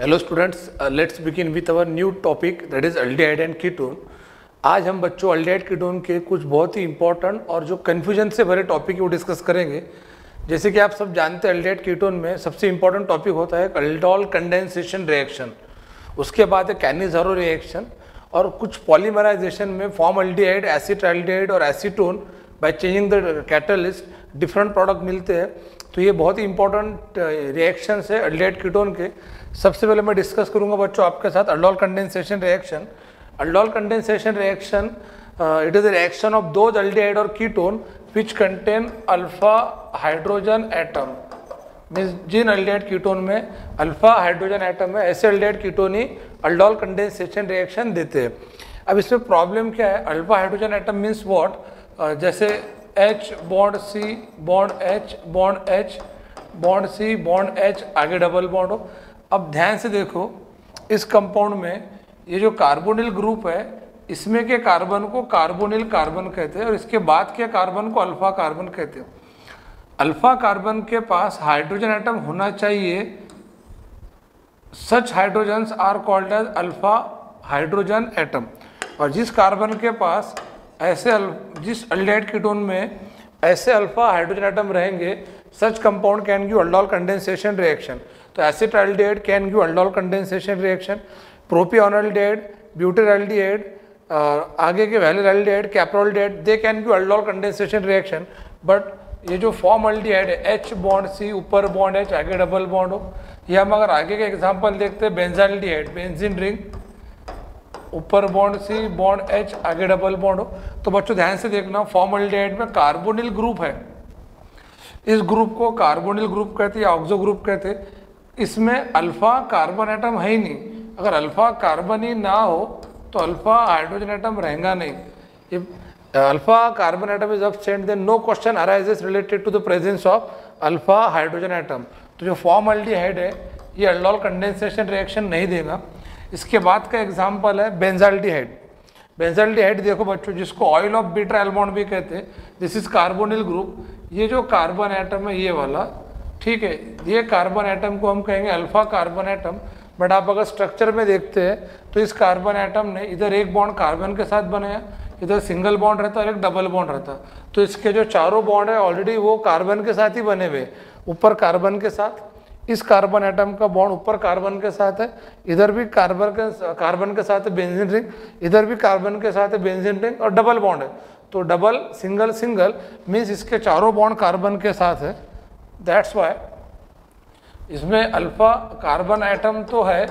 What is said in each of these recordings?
Hello students let's begin with our new topic that is aldehyde and ketone आज हम बच्चों aldehyde ketone के कुछ बहुत ही इंपॉर्टेंट और जो कन्फ्यूज़न से भरे टॉपिक वो डिस्कस करेंगे। जैसे कि आप सब जानते हैं अल्डिहाइड कीटोन में सबसे इंपॉर्टेंट टॉपिक होता है अल्डोल कंडेंसेशन रिएक्शन उसके बाद है कैनिजारो रिएक्शन और कुछ पॉलीमराइजेशन में फॉर्म अल्डिहाइड एसिड अल्डिहाइड और acetone by changing the catalyst different product मिलते हैं। तो ये बहुत ही इंपॉर्टेंट रिएक्शन है अल्डिहाइड कीटोन के। सबसे पहले मैं डिस्कस करूँगा बच्चों आपके साथ aldol condensation reaction aldol condensation reaction it is a reaction of those aldehyde और ketone which contain alpha hydrogen atom. Means Jin aldehyde ketone में अल्फ़ा हाइड्रोजन एटम है, ऐसे अल्डेहाइड कीटोन ही अल्डोल कंडेंसेशन रिएक्शन देते हैं। अब इसमें problem क्या है? Alpha hydrogen atom means what जैसे H bond C bond H bond H bond C bond H आगे डबल बॉन्ड हो। अब ध्यान से देखो, इस कंपाउंड में ये जो कार्बोनिल ग्रुप है, इसमें के कार्बन को कार्बोनिल कार्बन कहते हैं और इसके बाद के कार्बन को अल्फ़ा कार्बन कहते हैं। अल्फ़ा कार्बन के पास हाइड्रोजन एटम होना चाहिए। Such hydrogens are called as alpha hydrogen atom और जिस कार्बन के पास ऐसे जिस अल्डेहाइड कीटोन में ऐसे अल्फ़ा हाइड्रोजन एटम रहेंगे such compound can give aldol condensation reaction तो acetaldehyde can give aldol condensation reaction propionaldehyde butyraldehyde आगे के valeraldehyde caproaldehyde they can give aldol condensation reaction but ये जो फॉर्म अल्डिहाइड है H bond C ऊपर bond H आगे double bond हो. ये हम अगर आगे के एग्ज़ाम्पल देखते हैं बेंजाल्डिहाइड बेंजिन रिंग ऊपर बॉन्ड सी बॉन्ड एच आगे डबल बॉन्ड हो। तो बच्चों ध्यान से देखना फॉर्म अल्डिहाइड में कार्बोनिल ग्रुप है। इस ग्रुप को कार्बोनिल ग्रुप कहते हैं या ऑक्सो ग्रुप कहते हैं। इसमें अल्फ़ा कार्बन एटम है ही नहीं। अगर अल्फ़ा कार्बन ही ना हो तो अल्फ़ा हाइड्रोजन एटम रहेगा नहीं। Alpha carbon atom is absent, then no question arises related to the presence of alpha hydrogen atom तो जो फॉर्म है, ये अल्डोल कंडेंसेशन रिएक्शन नहीं देगा। इसके बाद का एग्जांपल है बेंजाल्डिहाइड बेंजाल्डिहाइड देखो बच्चों, जिसको ऑयल ऑफ़ बीटा एल्बॉन्ड भी कहते हैं दिस इज़ कार्बोनिल ग्रुप ये जो कार्बन एटम है, ये वाला, ठीक है, ये कार्बन एटम को हम कहेंगे अल्फ़ा कार्बन एटम बट आप अगर स्ट्रक्चर में देखते हैं तो इस कार्बन एटम ने इधर एक बॉन्ड कार्बन के साथ बनाया, इधर सिंगल बॉन्ड रहता, और एक डबल बॉन्ड रहता. तो इसके जो चारों बॉन्ड है ऑलरेडी वो कार्बन के साथ ही बने हुए ऊपर कार्बन के साथ इस कार्बन एटम का बॉन्ड ऊपर कार्बन के साथ है, इधर भी कार्बन के कार्बन के साथ बेंजीन रिंग इधर भी कार्बन के साथ बेंजीन रिंग और डबल बॉन्ड है। तो डबल सिंगल सिंगल मीन्स इसके चारों बॉन्ड कार्बन के साथ है। दैट्स वाई इसमें अल्फ़ा कार्बन आइटम तो है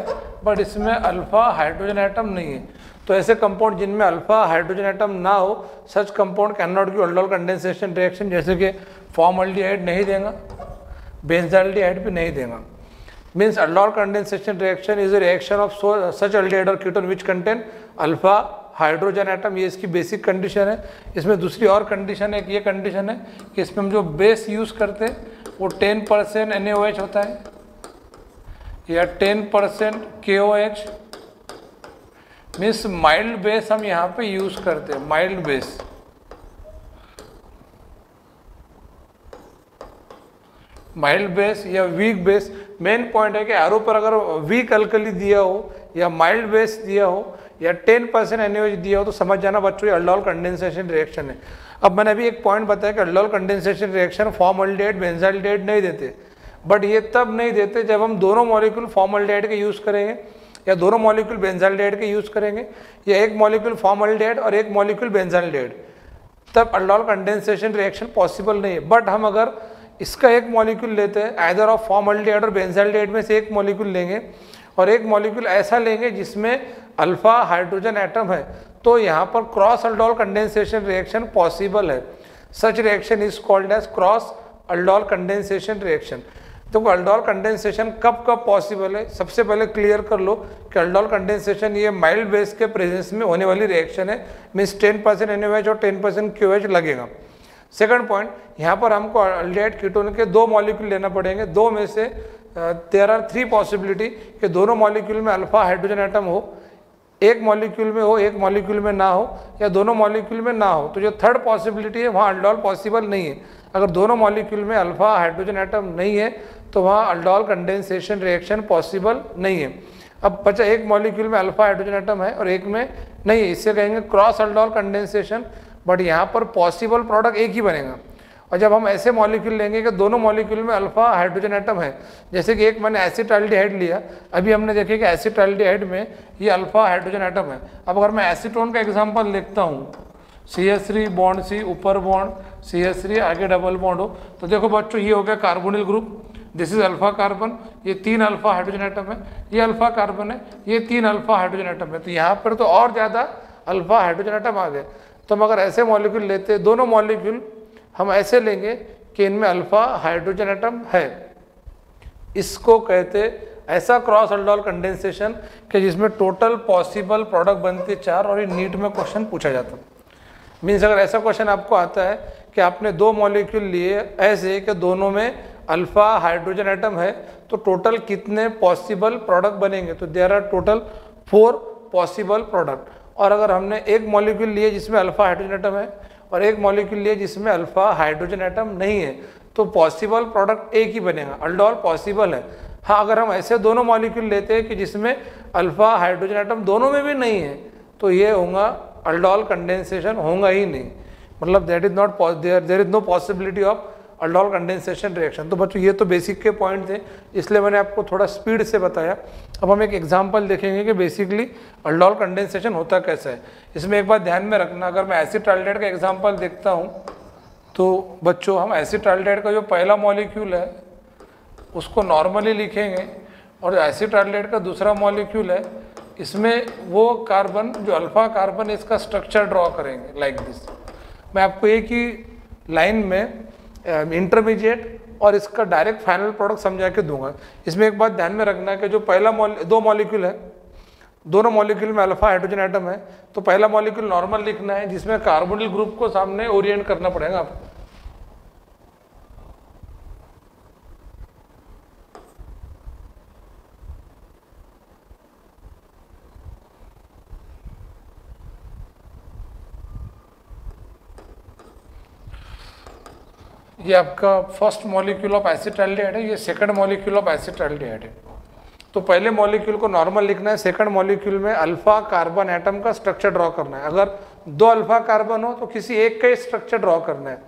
बट इसमें अल्फ़ा हाइड्रोजन आइटम नहीं है। तो ऐसे कंपाउंड जिनमें अल्फ़ा हाइड्रोजन आइटम ना हो such compound cannot give aldol condensation reaction जैसे कि फॉर्मल्डिहाइड नहीं देगा। बेंजाल्डिहाइड भी नहीं देगा। Means aldol condensation reaction is reaction of such aldehyde और ketone which contain alpha hydrogen atom ये इसकी बेसिक कंडीशन है। इसमें दूसरी और कंडीशन है ये कंडीशन है कि इसमें हम जो बेस यूज़ करते हैं, वो 10 परसेंट एन होता है या 10 परसेंट के O H means mild base हम यहाँ पे यूज़ करते हैं माइल्ड बेस माइल्ड बेस या वीक बेस मेन पॉइंट है कि एरो पर अगर वीक अल्कली दिया हो, या माइल्ड बेस दिया हो, या 10 परसेंट एन दिया हो तो समझ जाना बच्चों अल्डोल कंडेंसेशन रिएक्शन है। अब मैंने अभी एक पॉइंट बताया कि aldol condensation reaction formaldehyde benzaldehyde नहीं देते। बट ये तब नहीं देते जब हम दोनों मॉलिक्यूल फॉर्मल्डेट के यूज़ करेंगे, या दोनों मॉलिक्यूल बेंजाल्डेट के यूज़ करेंगे, या एक मॉलिक्यूल फॉर्मल्डेट और एक मॉलिक्यूल बेंजाल्डेट तब अल्डोल कंडेंसेशन रिएक्शन पॉसिबल नहीं है। बट हम अगर इसका एक मॉलिक्यूल लेते हैं आइदर ऑफ़ फॉर्मल्डेट और बेंजाल्डेट में से एक मॉलिक्यूल लेंगे और एक मॉलिक्यूल ऐसा लेंगे जिसमें अल्फ़ा हाइड्रोजन एटम है। तो यहाँ पर cross aldol condensation reaction possible है। Such reaction is called as cross aldol condensation reaction तो अल्डोल कंडेंसेशन कब कब पॉसिबल है? सबसे पहले क्लियर कर लो कि अल्डोल कंडेंसेशन ये माइल्ड बेस के प्रेजेंस में होने वाली रिएक्शन है। मीन्स टेन परसेंट एन और टेन परसेंट क्यू लगेगा। सेकंड पॉइंट यहाँ पर हमको अल्डेहाइड कीटोन के दो मॉलिक्यूल लेना पड़ेंगे। दो में से देर आर थ्री पॉसिबिलिटी कि दोनों मॉलिक्यूल में अल्फ़ा हाइड्रोजन एटम हो। एक मॉलिक्यूल में हो, एक मॉलिक्यूल में ना हो, या दोनों मॉलिक्यूल में ना हो। तो जो थर्ड पॉसिबिलिटी है, वहाँ अल्डोल पॉसिबल नहीं है। अगर दोनों मॉलिक्यूल में अल्फ़ा हाइड्रोजन एटम नहीं है तो वहाँ अल्डोल कंडेंसेशन रिएक्शन पॉसिबल नहीं है। अब बचा, एक मॉलिक्यूल में अल्फ़ा हाइड्रोजन एटम है और एक में नहीं है। इससे कहेंगे क्रॉस अल्डोल कंडेंसेशन बट यहाँ पर पॉसिबल प्रोडक्ट एक ही बनेगा। और जब हम ऐसे मॉलिक्यूल लेंगे कि दोनों मॉलिक्यूल में अल्फ़ा हाइड्रोजन एटम है, जैसे कि एक मैंने एसिटाल्डिहाइड लिया, अभी हमने देखे कि एसिटाल्डिहाइड में ये अल्फ़ा हाइड्रोजन एटम है। अब अगर मैं एसीटोन का एग्जांपल लिखता हूँ C S three bond C ऊपर बॉन्ड सी एस थ्री आगे डबल बॉन्ड हो तो देखो बच्चों, ये हो गया carbonyl group this is alpha carbon ये तीन अल्फ़ा हाइड्रोजन एटम है, ये अल्फ़ा कार्बन है, ये तीन अल्फ़ा हाइड्रोजन एटम है। तो यहाँ पर तो और ज़्यादा अल्फ़ा हाइड्रोजन एटम आ गए। तो हम अगर ऐसे मॉलिक्यूल लेते, दोनों मॉलिक्यूल हम ऐसे लेंगे कि इनमें अल्फ़ा हाइड्रोजन एटम है। इसको कहते ऐसा क्रॉस अल्डोल कंडेंसेशन कि जिसमें टोटल पॉसिबल प्रोडक्ट बनते चार और ये नीट में क्वेश्चन पूछा जाता मीन्स अगर ऐसा क्वेश्चन आपको आता है कि आपने दो मॉलिक्यूल लिए, ऐसे कि दोनों में अल्फ़ा हाइड्रोजन एटम है तो टोटल कितने पॉसिबल प्रोडक्ट बनेंगे? तो there are total four possible product और अगर हमने एक मॉलिक्यूल लिए जिसमें अल्फ़ा हाइड्रोजन एटम है और एक मॉलिक्यूल लिए जिसमें अल्फ़ा हाइड्रोजन एटम नहीं है तो पॉसिबल प्रोडक्ट एक ही बनेगा अल्डोल पॉसिबल है। हाँ अगर हम ऐसे दोनों मॉलिक्यूल लेते हैं कि जिसमें अल्फ़ा हाइड्रोजन एटम दोनों में भी नहीं है तो ये होगा अल्डोल कंडेंसेशन होगा ही नहीं। मतलब that is not there is no possibility of aldol condensation reaction तो बच्चों, ये तो बेसिक के पॉइंट थे, इसलिए मैंने आपको थोड़ा स्पीड से बताया। अब हम एक एग्जांपल देखेंगे कि बेसिकली अल्डोल कंडेंसेशन होता कैसा है। इसमें एक बात ध्यान में रखना, अगर मैं एसिड ट्राल्डेट का एग्ज़ाम्पल देखता हूँ तो बच्चों, हम एसिड ट्राल्डेट का जो पहला मॉलिक्यूल है, उसको नॉर्मली लिखेंगे, और एसिड ट्राल्डेट का दूसरा मॉलिक्यूल है, इसमें वो कार्बन जो अल्फ़ा कार्बन इसका स्ट्रक्चर ड्रॉ करेंगे लाइक like दिस मैं आपको एक ही लाइन में इंटरमीडिएट और इसका डायरेक्ट फाइनल प्रोडक्ट समझा के दूँगा। इसमें एक बात ध्यान में रखना है कि जो पहला दो मॉलिक्यूल है, दोनों मॉलिक्यूल में अल्फ़ा हाइड्रोजन आइटम है तो पहला मॉलिक्यूल नॉर्मल लिखना है, जिसमें कार्बोनिल ग्रुप को सामने ओरिएंट करना पड़ेगा आपको। ये आपका first molecule of acid acetaldehyde है, ये सेकंड मॉलिक्यूल ऑफ़ एसिटाल्डिहाइड है। तो पहले मॉलिक्यूल को नॉर्मल लिखना है सेकंड मॉलिक्यूल में अल्फ़ा कार्बन एटम का स्ट्रक्चर ड्रॉ करना है। अगर दो अल्फ़ा कार्बन हो तो किसी एक का ही स्ट्रक्चर ड्रॉ करना है।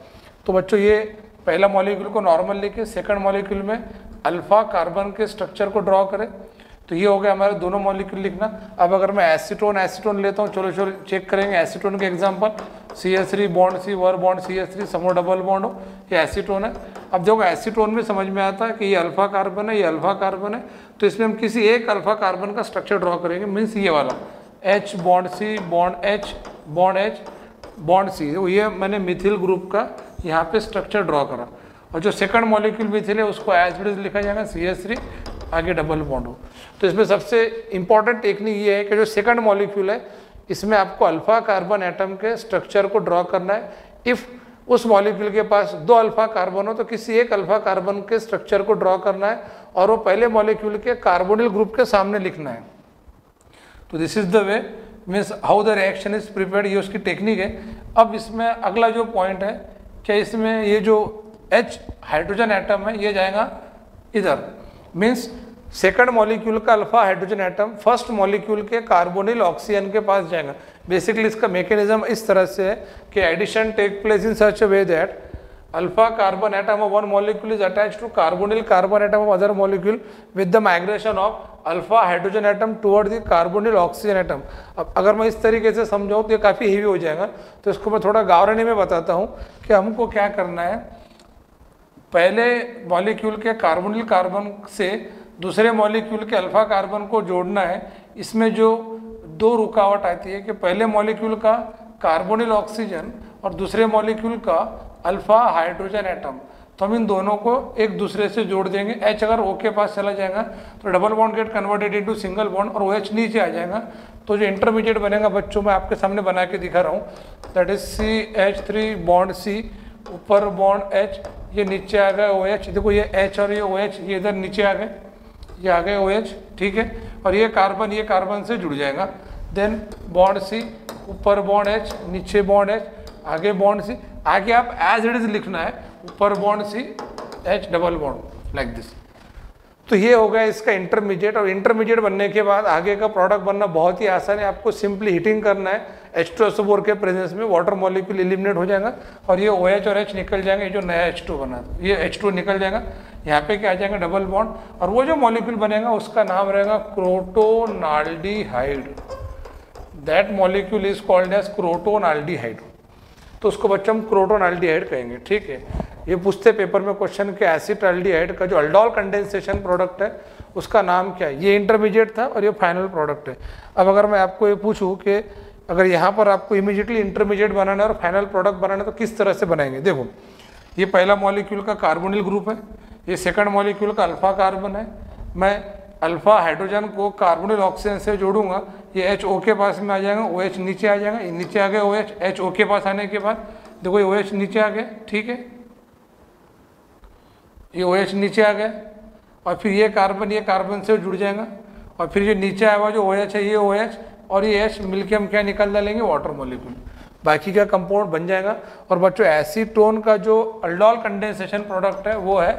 तो बच्चों, ये पहला मॉलिक्यूल को नॉर्मल लिखे सेकंड मॉलिक्यूल में अल्फ़ा कार्बन के स्ट्रक्चर को ड्रॉ करें। तो ये हो गया हमारे दोनों मॉलिक्यूल लिखना। अब अगर मैं एसिटोन एसिटोन लेता हूँ, चलो चलो चेक करेंगे एसिटोन के example C S three bond C वर बॉन्ड सी एस थ्री समो डबल बॉन्ड हो, ये एसिटोन है। अब देखो एसिटोन में समझ में आता है कि ये अल्फ़ा कार्बन है, ये अल्फ़ा कार्बन है तो इसमें हम किसी एक अल्फ़ा कार्बन का स्ट्रक्चर ड्रॉ करेंगे मीन्स ये वाला। H bond C bond H bond H bond C ये मैंने मिथिल ग्रुप का यहाँ पे स्ट्रक्चर ड्रॉ करा। और जो सेकंड मॉलिक्यूल मिथिल है, उसको एज लिखा जाएगा सी एस थ्री आगे डबल बॉन्ड हो। तो इसमें सबसे इंपॉर्टेंट टेक्निक ये है कि जो सेकंड मॉलिक्यूल है इसमें आपको अल्फ़ा कार्बन एटम के स्ट्रक्चर को ड्रॉ करना है। इफ़ उस मॉलिक्यूल के पास दो अल्फ़ा कार्बन हो तो किसी एक अल्फ़ा कार्बन के स्ट्रक्चर को ड्रॉ करना है और वो पहले मॉलिक्यूल के कार्बोनिल ग्रुप के सामने लिखना है। तो this is the way means how the reaction is prepared ये उसकी टेक्निक है। अब इसमें अगला जो पॉइंट है, क्या इसमें ये जो एच हाइड्रोजन एटम है, ये जाएगा इधर। मीन्स सेकंड मॉलिक्यूल का alpha hydrogen atom first molecule के कार्बोनिल ऑक्सीजन के पास जाएगा। बेसिकली इसका मैकेनिज्म इस तरह से है कि addition take place in such way that alpha carbon atom of one molecule is attach to carbonyl carbon atom of other molecule with the migration of alpha hydrogen atom toward the carbonyl oxygen atom अब अगर मैं इस तरीके से समझाऊँ तो ये काफ़ी हेवी हो जाएगा। तो इसको मैं थोड़ा गावरणी में बताता हूँ कि हमको क्या करना है। पहले मॉलिक्यूल के कार्बोनिल कार्बन से दूसरे मॉलिक्यूल के अल्फ़ा कार्बन को जोड़ना है, इसमें जो दो रुकावट आती है कि पहले मॉलिक्यूल का कार्बोनिल ऑक्सीजन और दूसरे मॉलिक्यूल का अल्फ़ा हाइड्रोजन एटम तो हम इन दोनों को एक दूसरे से जोड़ देंगे। एच अगर ओ के पास चला जाएगा तो double bond get converted into single bond और ओ एच नीचे आ जाएगा। तो जो इंटरमीडिएट बनेगा, बच्चों में आपके सामने बना के दिखा रहा हूँ। That is C H three bond C ऊपर बॉन्ड एच ये नीचे आ गए ओ एच देखो ये एच और ये ओ एच ये इधर नीचे आ गए। ये आ गए ओ एच ठीक है? और ये कार्बन ये कार्बन से जुड़ जाएगा। देन बॉन्ड सी ऊपर बॉन्ड एच नीचे बॉन्ड एच आगे बॉन्ड सी आगे आप एज इट इज़ लिखना है, ऊपर bond C H double bond like this तो ये हो गया इसका इंटरमीडिएट और इंटरमीडिएट बनने के बाद आगे का प्रोडक्ट बनना बहुत ही आसान है। आपको सिंपली हीटिंग करना है। एच टू के प्रेजेंस में वाटर मॉलिक्यूल एलिमिनेट हो जाएगा और ये ओ OH और एच निकल जाएँगे, ये जो नया एच टू बना, ये एच टू निकल जाएगा। यहाँ पे क्या आ जाएगा? डबल बॉन्ड और वो जो मॉलिक्यूल बनेगा उसका नाम रहेगा crotonaldehyde that molecule is called as crotonaldehyde तो उसको बच्चों हम क्रोटोनाल्डीहाइड कहेंगे, ठीक है? ये पूछते पेपर में क्वेश्चन के एसिड एल्डिहाइड का जो अल्डोल कंडेंसेशन प्रोडक्ट है, उसका नाम क्या है? ये इंटरमीडिएट था और ये फाइनल प्रोडक्ट है। अब अगर मैं आपको ये पूछूँ कि अगर यहाँ पर आपको इमीडिएटली इंटरमीडिएट बनाना है और फाइनल प्रोडक्ट बनाना है तो किस तरह से बनाएँगे? देखो, ये पहला मॉलिक्यूल का कार्बोनिल ग्रुप है, ये सेकंड मॉलिक्यूल का अल्फ़ा कार्बन है। मैं अल्फ़ा हाइड्रोजन को कार्बोनिल ऑक्सीजन से जोड़ूँगा। ये एच ओ के पास में आ जाएगा ओ एच नीचे आ जाएगा, ये नीचे आ गया ओ एच एच ओ के पास आने के बाद। देखो ये ओ एच नीचे आ गया, ठीक है? ये ओ एच नीचे आ गया, और फिर ये कार्बन ये कार्बन से जुड़ जाएगा, और फिर ये नीचे आया हुआ जो ओ एच है, ये ओ एच और ये एच मिलके हम क्या निकाल डालेंगे? वाटर मोलिक्यूल बाकी का कंपाउंड बन जाएगा। और बच्चों एसीटोन का जो अल्डोल कंडेंसेशन प्रोडक्ट है, वो है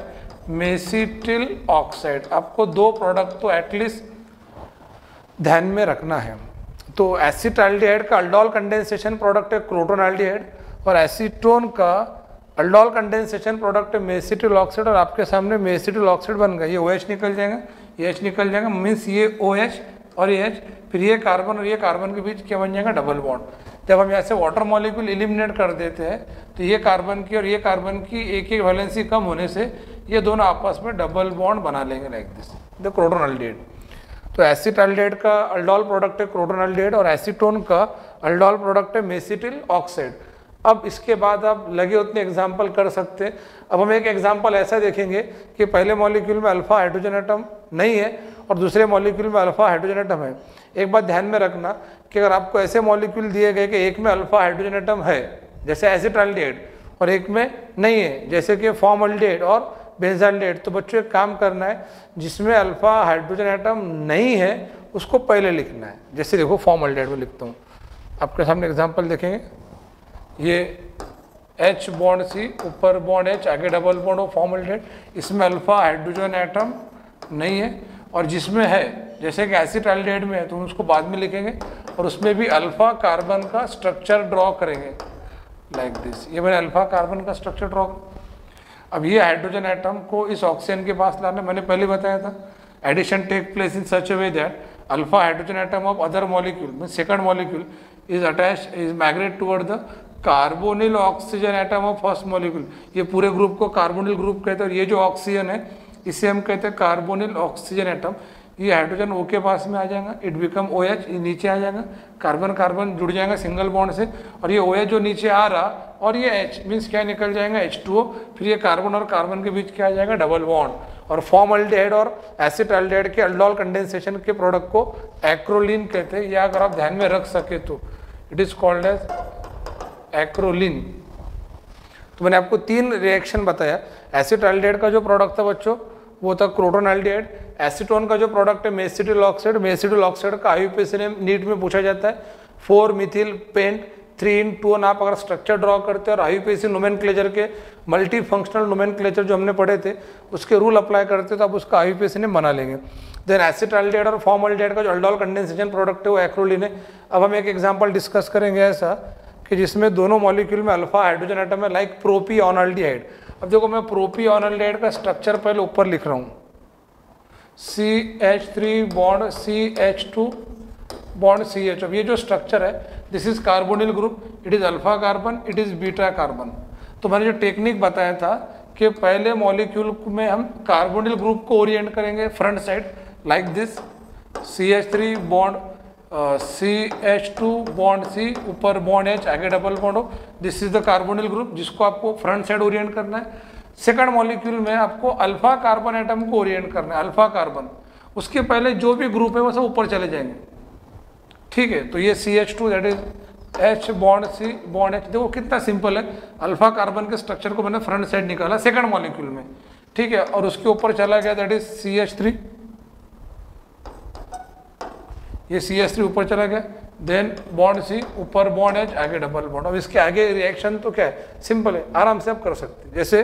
मेसिटिल ऑक्साइड। आपको दो प्रोडक्ट तो एटलीस्ट ध्यान में रखना है। तो एसिटाल्डिहाइड का अल्डोल कंडेंसेशन प्रोडक्ट है क्रोटोनाल्डिहाइड और एसीटोन का अल्डोल कंडेंसेशन प्रोडक्ट है मेसिटिल ऑक्साइड और आपके सामने मेसिटिल ऑक्साइड बन गया ये ओ OH निकल जाएगा ये एच निकल जाएगा मीन्स ये ओ OH और ये एच फिर ये कार्बन और ये कार्बन के बीच क्या बन जाएगा? डबल बॉन्ड जब हम यहाँ से वाटर मॉलिक्यूल एलिमिनेट कर देते हैं तो ये कार्बन की और ये कार्बन की एक एक वैलेंसी कम होने से ये दोनों आपस में डबल बॉन्ड बना लेंगे लाइक दिस द क्रोटोनल्डेट तो एसिटाल्डेट का अल्डोल प्रोडक्ट है क्रोटोनल्डेट और एसीटोन का अल्डोल प्रोडक्ट है मेसिटिल ऑक्साइड अब इसके बाद आप लगे उतने एग्ज़ाम्पल कर सकते हैं। अब हम एक एग्ज़ाम्पल ऐसा देखेंगे कि पहले मॉलिक्यूल में अल्फ़ा हाइड्रोजन एटम नहीं है और दूसरे मॉलिक्यूल में अल्फ़ा हाइड्रोजन एटम है। एक बात ध्यान में रखना कि अगर आपको ऐसे मॉलिक्यूल दिए गए कि एक में अल्फ़ा हाइड्रोजन एटम है, जैसे एसिटाल्डेट और एक में नहीं है, जैसे कि फॉर्मल्डेट और बेंजाल्डेट तो बच्चों, एक काम करना है, जिसमें अल्फ़ा हाइड्रोजन आइटम नहीं है, उसको पहले लिखना है। जैसे देखो फॉर्मल्डेट में लिखता हूँ। आपके सामने एग्ज़ाम्पल देखेंगे। ये एच बॉन्ड सी ऊपर बॉन्ड एच आगे डबल बॉन्ड हो फॉर्मल्डेट इसमें अल्फ़ा हाइड्रोजन एटम नहीं है। और जिसमें है, जैसे कि एसिड एल्डेड में है तो उसको बाद में लिखेंगे। और उसमें भी अल्फ़ा कार्बन का स्ट्रक्चर ड्रॉ करेंगे। लाइक like दिस ये मैंने अल्फ़ा कार्बन का स्ट्रक्चर ड्रॉ अब ये हाइड्रोजन एटम को इस ऑक्सीजन के पास लाने, मैंने पहले बताया था। Addition take place in such way that alpha hydrogen atom of other molecule mean second molecule is attach is migrate toward the carbonyl oxygen atom of first molecule ये पूरे ग्रुप को कार्बोनिल ग्रुप कहते हैं और ये जो oxygen है, इसे हम कहते हैं कार्बोनिल ऑक्सीजन एटम ये हाइड्रोजन ओ के पास में आ जाएगा इट बिकम ओ एच नीचे आ जाएगा कार्बन कार्बन जुड़ जाएगा सिंगल बॉन्ड से, और ये ओ एच जो नीचे आ रहा, और ये एच मीन्स क्या निकल जाएगा एच टू ओ फिर ये कार्बन और कार्बन के बीच क्या आ जाएगा डबल बॉन्ड और फॉर्म अल्डेहाइड और एसिड अल्डेहाइड के अल्डोल कंडेंसेशन के प्रोडक्ट को एक्रोलिन कहते हैं, या अगर आप ध्यान में रख सके तो. It is called as acrolein तो मैंने आपको तीन रिएक्शन बताया. एसिड एल्डिहाइड का जो प्रोडक्ट था बच्चों वो था क्रोटोन एल्डिहाइड। एसिटोन का जो प्रोडक्ट है, मेसिटिल ऑक्साइड मेसिटिल ऑक्साइड का आईयूपीएससी ने नीट में पूछा जाता है। Four methyl pent three in two N आप अगर स्ट्रक्चर ड्रॉ करते हैं और आईयूपीएससी नोमेन के मल्टी फंक्शनल नोमेन जो हमने पढ़े थे, उसके रूल अप्लाई करते तो आप उसका आईयूपीएससी ने बना लेंगे। देन एसिड एल्डिहाइड और फॉर्म एल्डिहाइड का जो अल्डोल कंडेंसेशन प्रोडक्ट है, वो एक्रोलिन है। अब हम एक एग्ज़ाम्पल डिस्कस करेंगे ऐसा कि जिसमें दोनों मॉलिक्यूल में अल्फ़ा हाइड्रोजन आइटम है लाइक प्रोपी ऑनल्डिहाइड अब देखो मैं प्रोपी ऑनल्डिहाइड का स्ट्रक्चर पहले ऊपर लिख रहा हूँ। C H three bond C H two bond C H अब ये जो स्ट्रक्चर है this is carbonyl group it is alpha carbon it is beta carbon तो मैंने जो टेक्निक बताया था कि पहले मॉलिक्यूल में हम कार्बोनिल ग्रुप को ओरिएंट करेंगे front side like this C H three bond C H two bond C ऊपर बॉन्ड एच आगे डबल बॉन्ड हो। This is the carbonyl group जिसको आपको फ्रंट साइड ओरिएंट करना है। सेकंड मॉलिक्यूल में आपको अल्फ़ा कार्बन एटम को ओरिएंट करना है अल्फ़ा कार्बन उसके पहले जो भी ग्रुप है, वो सब ऊपर चले जाएँगे। ठीक है तो ये C H two that is H bond C bond H देखो कितना सिंपल है। अल्फ़ा कार्बन के स्ट्रक्चर को मैंने फ्रंट साइड निकाला सेकंड मॉलिक्यूल में। ठीक है, और उसके ऊपर चला गया that is C H three ये सी एस थ्री ऊपर चला गया देन बॉन्ड सी ऊपर बॉन्ड एच आगे डबल बॉन्ड अब इसके आगे रिएक्शन तो क्या है? सिंपल है, आराम से आप कर सकते हैं। जैसे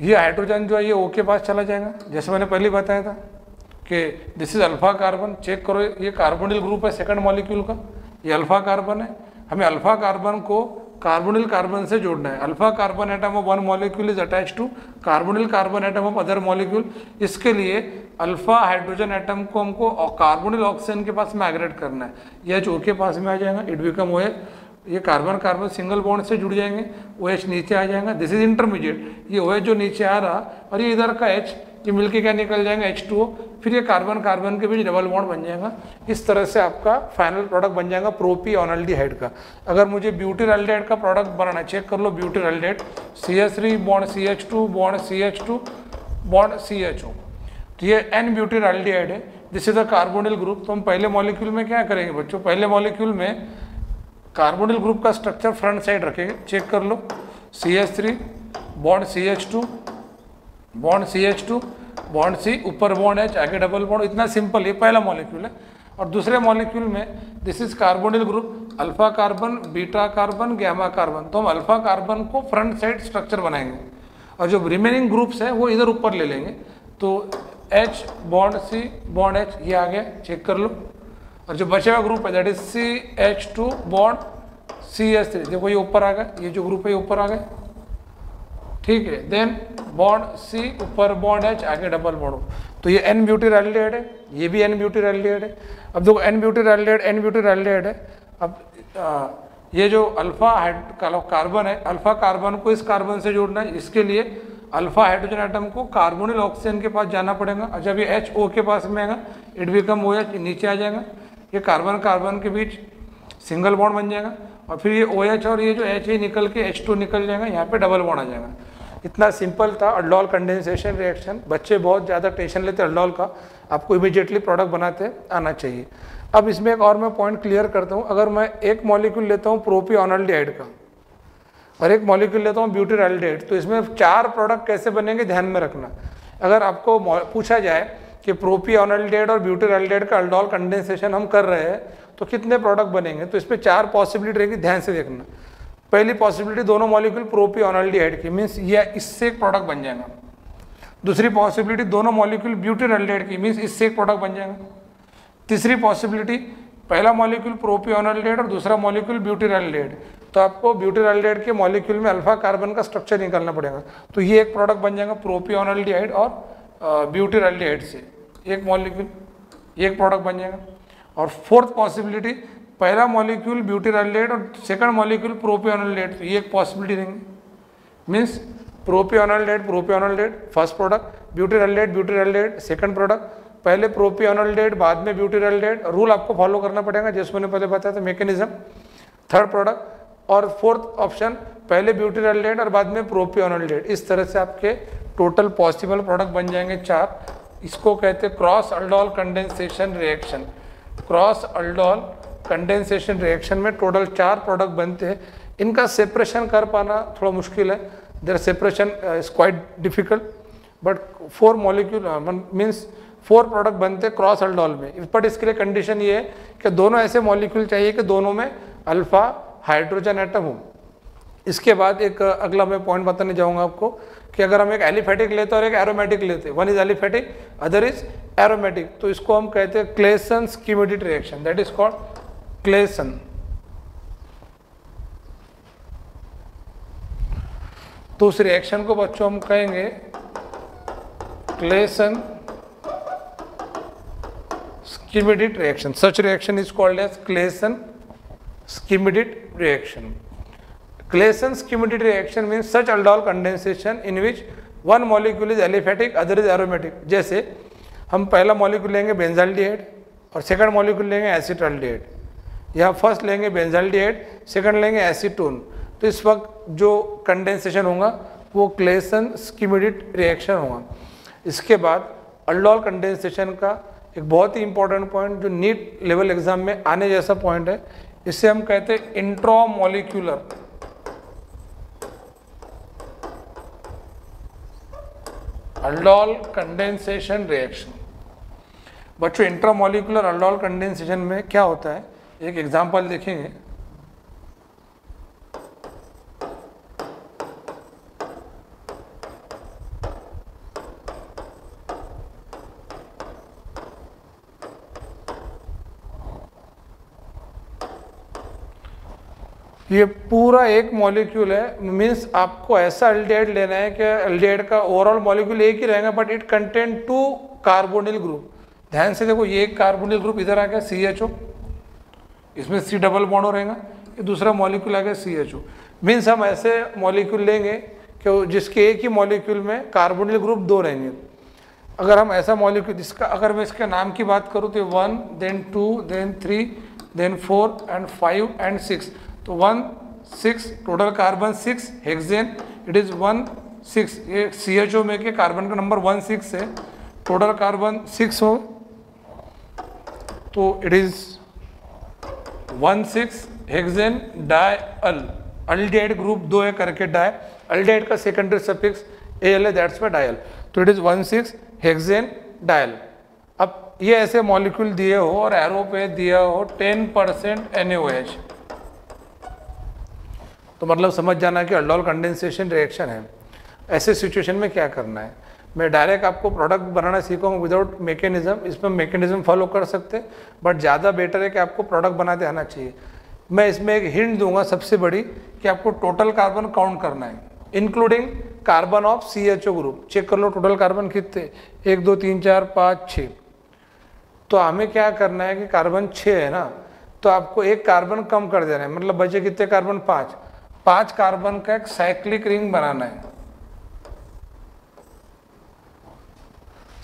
ये हाइड्रोजन जो है, ये ओ के पास चला जाएगा। जैसे मैंने पहले बताया था कि this is alpha carbon check करो, ये कार्बोनिल ग्रुप है सेकंड मॉलिक्यूल का। ये अल्फ़ा कार्बन है। हमें अल्फ़ा कार्बन को कार्बोनिल कार्बन से जोड़ना है। Alpha carbon atom of one molecule is attach to carbonyl carbon atom of other molecule इसके लिए अल्फ़ा हाइड्रोजन एटम को हमको कार्बोनिल ऑक्सीजन के पास माइग्रेट करना है। यह ओ के पास में आ जाएगा इट बिकम ओ ये कार्बन कार्बन सिंगल बॉन्ड से जुड़ जाएँगे ओ एच नीचे आ जाएगा। दिस इज़ इंटरमीडिएट ये ओ एच जो नीचे आ रहा और ये इधर का एच ये मिलके क्या निकल जाएगा? एच टू ओ फिर ये कार्बन कार्बन के बीच डबल बॉन्ड बन जाएगा। इस तरह से आपका फाइनल प्रोडक्ट बन जाएगा प्रोपी ऑनल्डिहाइड का। अगर मुझे ब्यूटी अल्डेहाइड का प्रोडक्ट बनाना चेक कर लो butyraldehyde C H three bond C H two bond C H two bond C H O तो ये एन ब्यूटी अल्डिहाइड है। This is the carbonyl group तो हम पहले मॉलिक्यूल में क्या करेंगे बच्चों? पहले मॉलिक्यूल में कार्बोनिल ग्रुप का स्ट्रक्चर फ्रंट साइड रखेंगे। चेक कर लो। C H three bond C H two bond C H two bond C ऊपर बॉन्ड एच आगे डबल बॉन्ड इतना सिंपल ये पहला मॉलिक्यूल है। और दूसरे मॉलिक्यूल में this is carbonyl group alpha carbon beta carbon gamma carbon तो हम अल्फ़ा कार्बन को फ्रंट साइड स्ट्रक्चर बनाएँगे। और जो रिमेनिंग ग्रुप्स हैं, वो इधर ऊपर ले लेंगे। तो H bond C bond H ये आ गया चेक कर लो। और जो बचे हुआ ग्रुप है that is C H two bond C H three देखो ये ऊपर आ गया, ये जो ग्रुप है, ये ऊपर आ गया। ठीक है देन बॉन्ड सी ऊपर बॉन्ड एच आगे डबल बॉन्ड तो ये एन ब्यूटी रैलिडेड है ये भी एन ब्यूटी रैलिडेड है. अब देखो N butyraldehyde N butyraldehyde है. अब आ, ये जो अल्फ़ा कार्बन है अल्फ़ा कार्बन को इस कार्बन से जोड़ना है इसके लिए अल्फ़ा हाइड्रोजन आइटम को कार्बोनिल ऑक्सीजन के पास जाना पड़ेगा. और जब ये एच ओ के पास में आएगा इट बिकम ओ एच नीचे आ जाएगा. ये कार्बन कार्बन के बीच सिंगल बॉन्ड बन जाएगा. और फिर ये ओ एच और ये जो एच ए निकल के एच टू निकल जाएगा यहाँ पे डबल बॉन्ड आ जाएगा. इतना सिंपल था अल्डोल कंडेंसेशन रिएक्शन बच्चे बहुत ज़्यादा टेंशन लेते अल्डोल का। आपको इमीडिएटली प्रोडक्ट बनाते आना चाहिए। अब इसमें एक और मैं पॉइंट क्लियर करता हूँ। अगर मैं एक मॉलिक्यूल लेता हूँ प्रोपी ऑनल्डिहाइड का, और एक मॉलिक्यूल लेता हूँ ब्यूटी एल्डेट तो इसमें चार प्रोडक्ट कैसे बनेंगे ध्यान में रखना। अगर आपको पूछा जाए कि प्रोपी ऑनल्डेट और ब्यूटी एल्डेट का अल्डोल कंडेंसेशन हम कर रहे हैं तो कितने प्रोडक्ट बनेंगे? तो इसमें चार पॉसिबिलिटी रहेगी, ध्यान से देखना। पहली पॉसिबिलिटी दोनों मॉलिक्यूल प्रोपी ऑनल्डिहाइड की मीन्स ये इससे एक प्रोडक्ट बन जाएगा। दूसरी पॉसिबिलिटी दोनों मॉलिक्यूल ब्यूटी एल्डेट की मीन्स इससे एक प्रोडक्ट बन जाएगा। तीसरी पॉसिबिलिटी पहला मॉलिक्यूल प्रोपी ऑनल्डेट और दूसरा मॉलिक्यूल ब्यूटी एल्डेट तो आपको ब्यूटी एल्डेट के मॉलिक्यूल में अल्फ़ा कार्बन का स्ट्रक्चर निकालना पड़ेगा। तो ये एक प्रोडक्ट बन जाएगा प्रोपी ऑनल्डिहाइड और ब्यूटी एल्डेहाइड से। एक मॉलिक्यूल एक प्रोडक्ट बन जाएगा। और फोर्थ पॉसिबिलिटी पहला मॉलिक्यूल ब्यूटेरलेट और सेकंड मॉलिक्यूल प्रोपियोनलेट ये एक पॉसिबिलिटी देंगे। Means propionaldehyde propionaldehyde first product butyraldehyde butyraldehyde second product पहले प्रोपियोनलेट बाद में ब्यूटेरलेट रूल आपको फॉलो करना पड़ेगा, जैसे मैंने पहले बताया था मैकेनिज्म थर्ड प्रोडक्ट और फोर्थ ऑप्शन पहले ब्यूटेरलेट और बाद में प्रोपियोनलेट इस तरह से आपके टोटल पॉसिबल प्रोडक्ट बन जाएँगे चार। इसको कहते हैं cross aldol condensation reaction cross aldol condensation reaction में टोटल चार प्रोडक्ट बनते हैं। इनका सेपरेशन कर पाना थोड़ा मुश्किल है। There separation is quite difficult but four molecule means four product बनते हैं क्रॉस अल्डोल में। बट इसके लिए कंडीशन ये है कि दोनों ऐसे मॉलिक्यूल चाहिए कि दोनों में अल्फ़ा हाइड्रोजन एटम हो। इसके बाद एक अगला मैं पॉइंट बताने जाऊँगा आपको कि अगर हम एक एलिफेटिक लेते हैं और एक एरोमेटिक लेते हैं। One is aliphatic other is aromatic तो इसको हम कहते हैं Claisen schematic reaction that is called Claisen तो उस रिएक्शन को बच्चों हम कहेंगे Claisen Schmidt reaction such reaction is called as Claisen Schmidt reaction Claisen Schmidt reaction mean such aldol condensation in which one molecule is aliphatic other is aromatic जैसे हम पहला molecule लेंगे बेंजाल और सेकंड मॉलिक्यूल लेंगे acetal यहाँ first लेंगे benzaldehyde second लेंगे acetone तो इस वक्त जो कंडेंसेशन होगा, वो क्लेसन स्कीमिडिट रिएक्शन होगा। इसके बाद अल्डोल कंडेंसेशन का एक बहुत ही इंपॉर्टेंट पॉइंट जो नीट लेवल एग्ज़ाम में आने जैसा पॉइंट है, इसे हम कहते हैं इंट्रोमोलिक्यूलर अल्डोल कंडेंसेशन रिएक्शन बच्चों इंट्रामोलिकुलर अल्डोल कंडेंसेशन में क्या होता है? एक एग्जांपल देखेंगे। ये पूरा एक मॉलिक्यूल है मीन्स आपको ऐसा अल्डेड लेना है कि अल्डेड का ओवरऑल मॉलिक्यूल एक ही रहेगा but it contain two carbonyl group ध्यान से देखो, ये एक कार्बोनिल ग्रुप इधर आ गया सी एच ओ इसमें सी डबल बॉन्ड रहेगा, ये दूसरा मॉलिक्यूल आ गया सी एच ओ मीन्स हम ऐसे मॉलिक्यूल लेंगे कि जिसके एक ही मॉलिक्यूल में कार्बोनिल ग्रुप दो रहेंगे। अगर हम ऐसा मॉलिक्यूल जिसका, अगर मैं इसके नाम की बात करूँ तो one then two then three then four and five and six तो one six total carbon six hexane it is one six ये सी एच ओ में के कार्बन का नंबर वन सिक्स है. टोटल कार्बन सिक्स हो तो it is one six hexane di al aldehyde group दो है करके डाई अल्डेड का सेकेंडरी सफिक्स ए एल है दैट्स पे डायल तो it is one six hexane dial अब ये ऐसे मॉलिक्यूल दिए हो और एरो पे दिया हो टेन परसेंट एन तो मतलब समझ जाना कि अल्डोल कंडेंसेशन रिएक्शन है। ऐसे सिचुएशन में क्या करना है? मैं डायरेक्ट आपको प्रोडक्ट बनाना सीखूँगा विदाउट मैकेनिज्म इसमें मैकेनिज्म फॉलो कर सकते बट ज़्यादा बेटर है कि आपको प्रोडक्ट बनाते आना चाहिए। मैं इसमें एक हिंट दूँगा सबसे बड़ी कि आपको टोटल कार्बन काउंट करना है including carbon of C H O group check कर लो टोटल कार्बन कितने, एक, दो, तीन, चार, पाँच छः तो हमें क्या करना है कि कार्बन छः है ना तो आपको एक कार्बन कम कर देना है मतलब बचे कितने कार्बन पाँच। पाँच कार्बन का एक साइक्लिक रिंग बनाना है।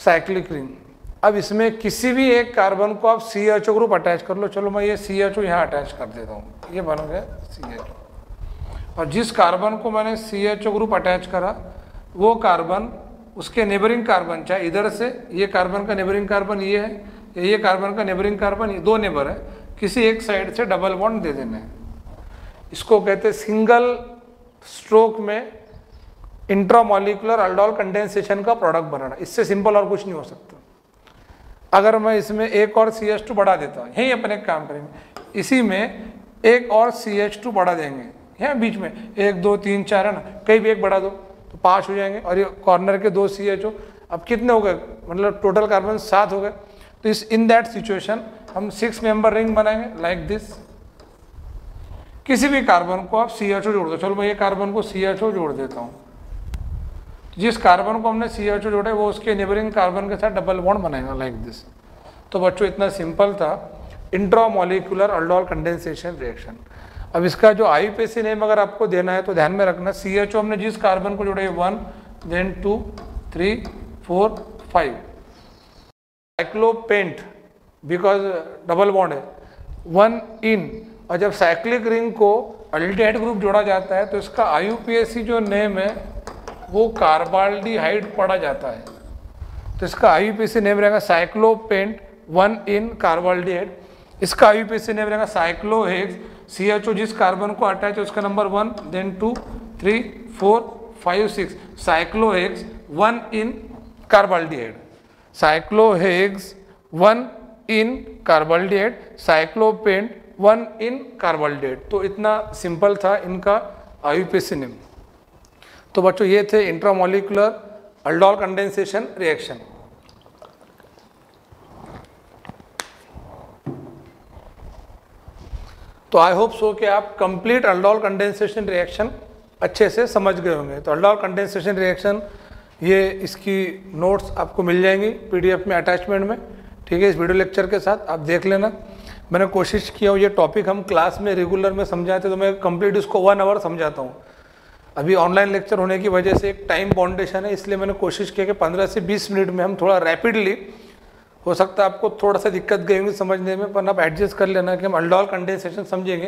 Cyclic ring. अब इसमें किसी भी एक कार्बन को आप C H O group attach कर लो। चलो मैं ये सी एच ओ यहाँ अटैच कर देता हूँ। ये बन गया सी एच ओ और जिस कार्बन को मैंने C H O group attach करा, वो कार्बन, उसके नेबरिंग कार्बन, चाहे इधर से, ये कार्बन का नेबरिंग कार्बन ये है, ये कार्बन का नेबरिंग कार्बन, ये दो नेबर है, किसी एक साइड से डबल बॉन्ड दे देना है। इसको कहते सिंगल स्ट्रोक में इंट्रामोलिकुलर अल्डोल कंडेंसेशन का प्रोडक्ट बनाना। इससे सिंपल और कुछ नहीं हो सकता। अगर मैं इसमें एक और सी एच टू बढ़ा देता हूँ यहीं अपने काम करेंगे। इसी में एक और सी एच टू बढ़ा देंगे। यहाँ बीच में एक, दो, तीन, चार, है ना? कहीं भी एक बढ़ा दो तो पाँच हो जाएँगे। और ये कॉर्नर के दो सी एच ओ अब कितने हो गए? मतलब टोटल कार्बन सात हो गए। तो इस इन दैट सिचुएशन हम सिक्स मेंबर रिंग बनाएँगे लाइक दिस किसी भी कार्बन को आप सी एच ओ जोड़ दो। चलो मैं ये कार्बन को सी एच ओ जोड़ देता हूँ। जिस कार्बन को हमने सी एच जोड़ा, वो उसके नेबरिंग कार्बन के साथ डबल बॉन्ड बनाएगा लाइक दिस तो बच्चों, इतना सिंपल था. इंट्रामोलिकुलर अल्डोल कंडेंसेशन रिएक्शन अब इसका जो आई पी सी नेम अगर आपको देना है तो ध्यान में रखना सी एच ओ हमने जिस कार्बन को जोड़ा है one then two three four five cyclopent because double bond है. वन इन और जब साइक्लिक रिंग को अल्डिहाइड ग्रुप जोड़ा जाता है तो इसका आई जो नेम है वो कार्बाल्डिहाइड पढ़ा जाता है। तो इसका आई नेम रहेगा साइक्लोपेंट वन इन कार्बाल्डिहाइड। इसका आई नेम रहेगा साइक्लोहेक्स सी एच ओ जिस कार्बन को अटैच है उसका number one then two three four five six cyclohex one ene carbaldehyde. Cyclohex one ene carbaldehyde, cyclopent one ene carbaldehyde तो इतना सिंपल था इनका आयुपेसी नेम तो बच्चों, ये थे इंट्रामोलिकुलर अल्डोल कंडेंसेशन रिएक्शन तो आई होप सो कि आप कंप्लीट अल्डोल कंडेंसेशन रिएक्शन अच्छे से समझ गए होंगे। तो अल्डोल कंडेंसेशन रिएक्शन ये इसकी नोट्स आपको मिल जाएँगी पीडीएफ में अटैचमेंट में। ठीक है, इस वीडियो लेक्चर के साथ आप देख लेना। मैंने कोशिश किया हूँ, ये टॉपिक हम क्लास में रेगुलर में समझाते तो मैं कंप्लीट इसको वन आवर समझाता हूँ। अभी ऑनलाइन लेक्चर होने की वजह से एक टाइम बाउंडेशन है, इसलिए मैंने कोशिश किया कि 15 से 20 मिनट में हम थोड़ा रैपिडली हो सकता है आपको थोड़ा सा दिक्कत गई होंगी समझने में, पर आप एडजस्ट कर लेना कि हम अल्डोल कंडेंसेशन समझेंगे।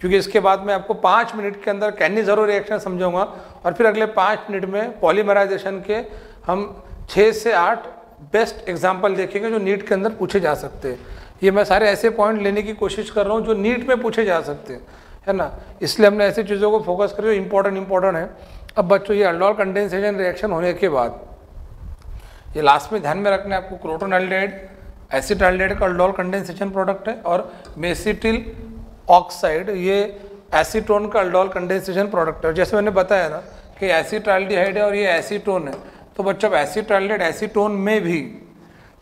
क्योंकि इसके बाद मैं आपको पाँच मिनट के अंदर कैनी ज़रूर रिएक्शन समझाऊँगा, और फिर अगले पाँच मिनट में पॉलीमराइजेशन के हम छः से आठ बेस्ट एग्ज़ाम्पल देखेंगे जो नीट के अंदर पूछे जा सकते हैं। ये मैं सारे ऐसे पॉइंट लेने की कोशिश कर रहा हूँ जो नीट में पूछे जा सकते हैं। है ना? इसलिए हमने ऐसी चीज़ों को फोकस कर जो इंपॉर्टेंट इंपॉर्टेंट है। अब बच्चों, ये अल्डोल कंडेंसेशन रिएक्शन होने के बाद, ये लास्ट में ध्यान में रखना है आपको क्रोटोन एल्डेड एसिटाल्डेट का अल्डोल कंडेंसेशन प्रोडक्ट है और मेसिटिल ऑक्साइड ये एसीटोन का अल्डोल कंडेंसेशन प्रोडक्ट है। जैसे मैंने बताया ना कि एसिटाल्डिहाइड है और ये एसीटोन है। तो बच्चों एसिटाल्डेट एसीटोन में भी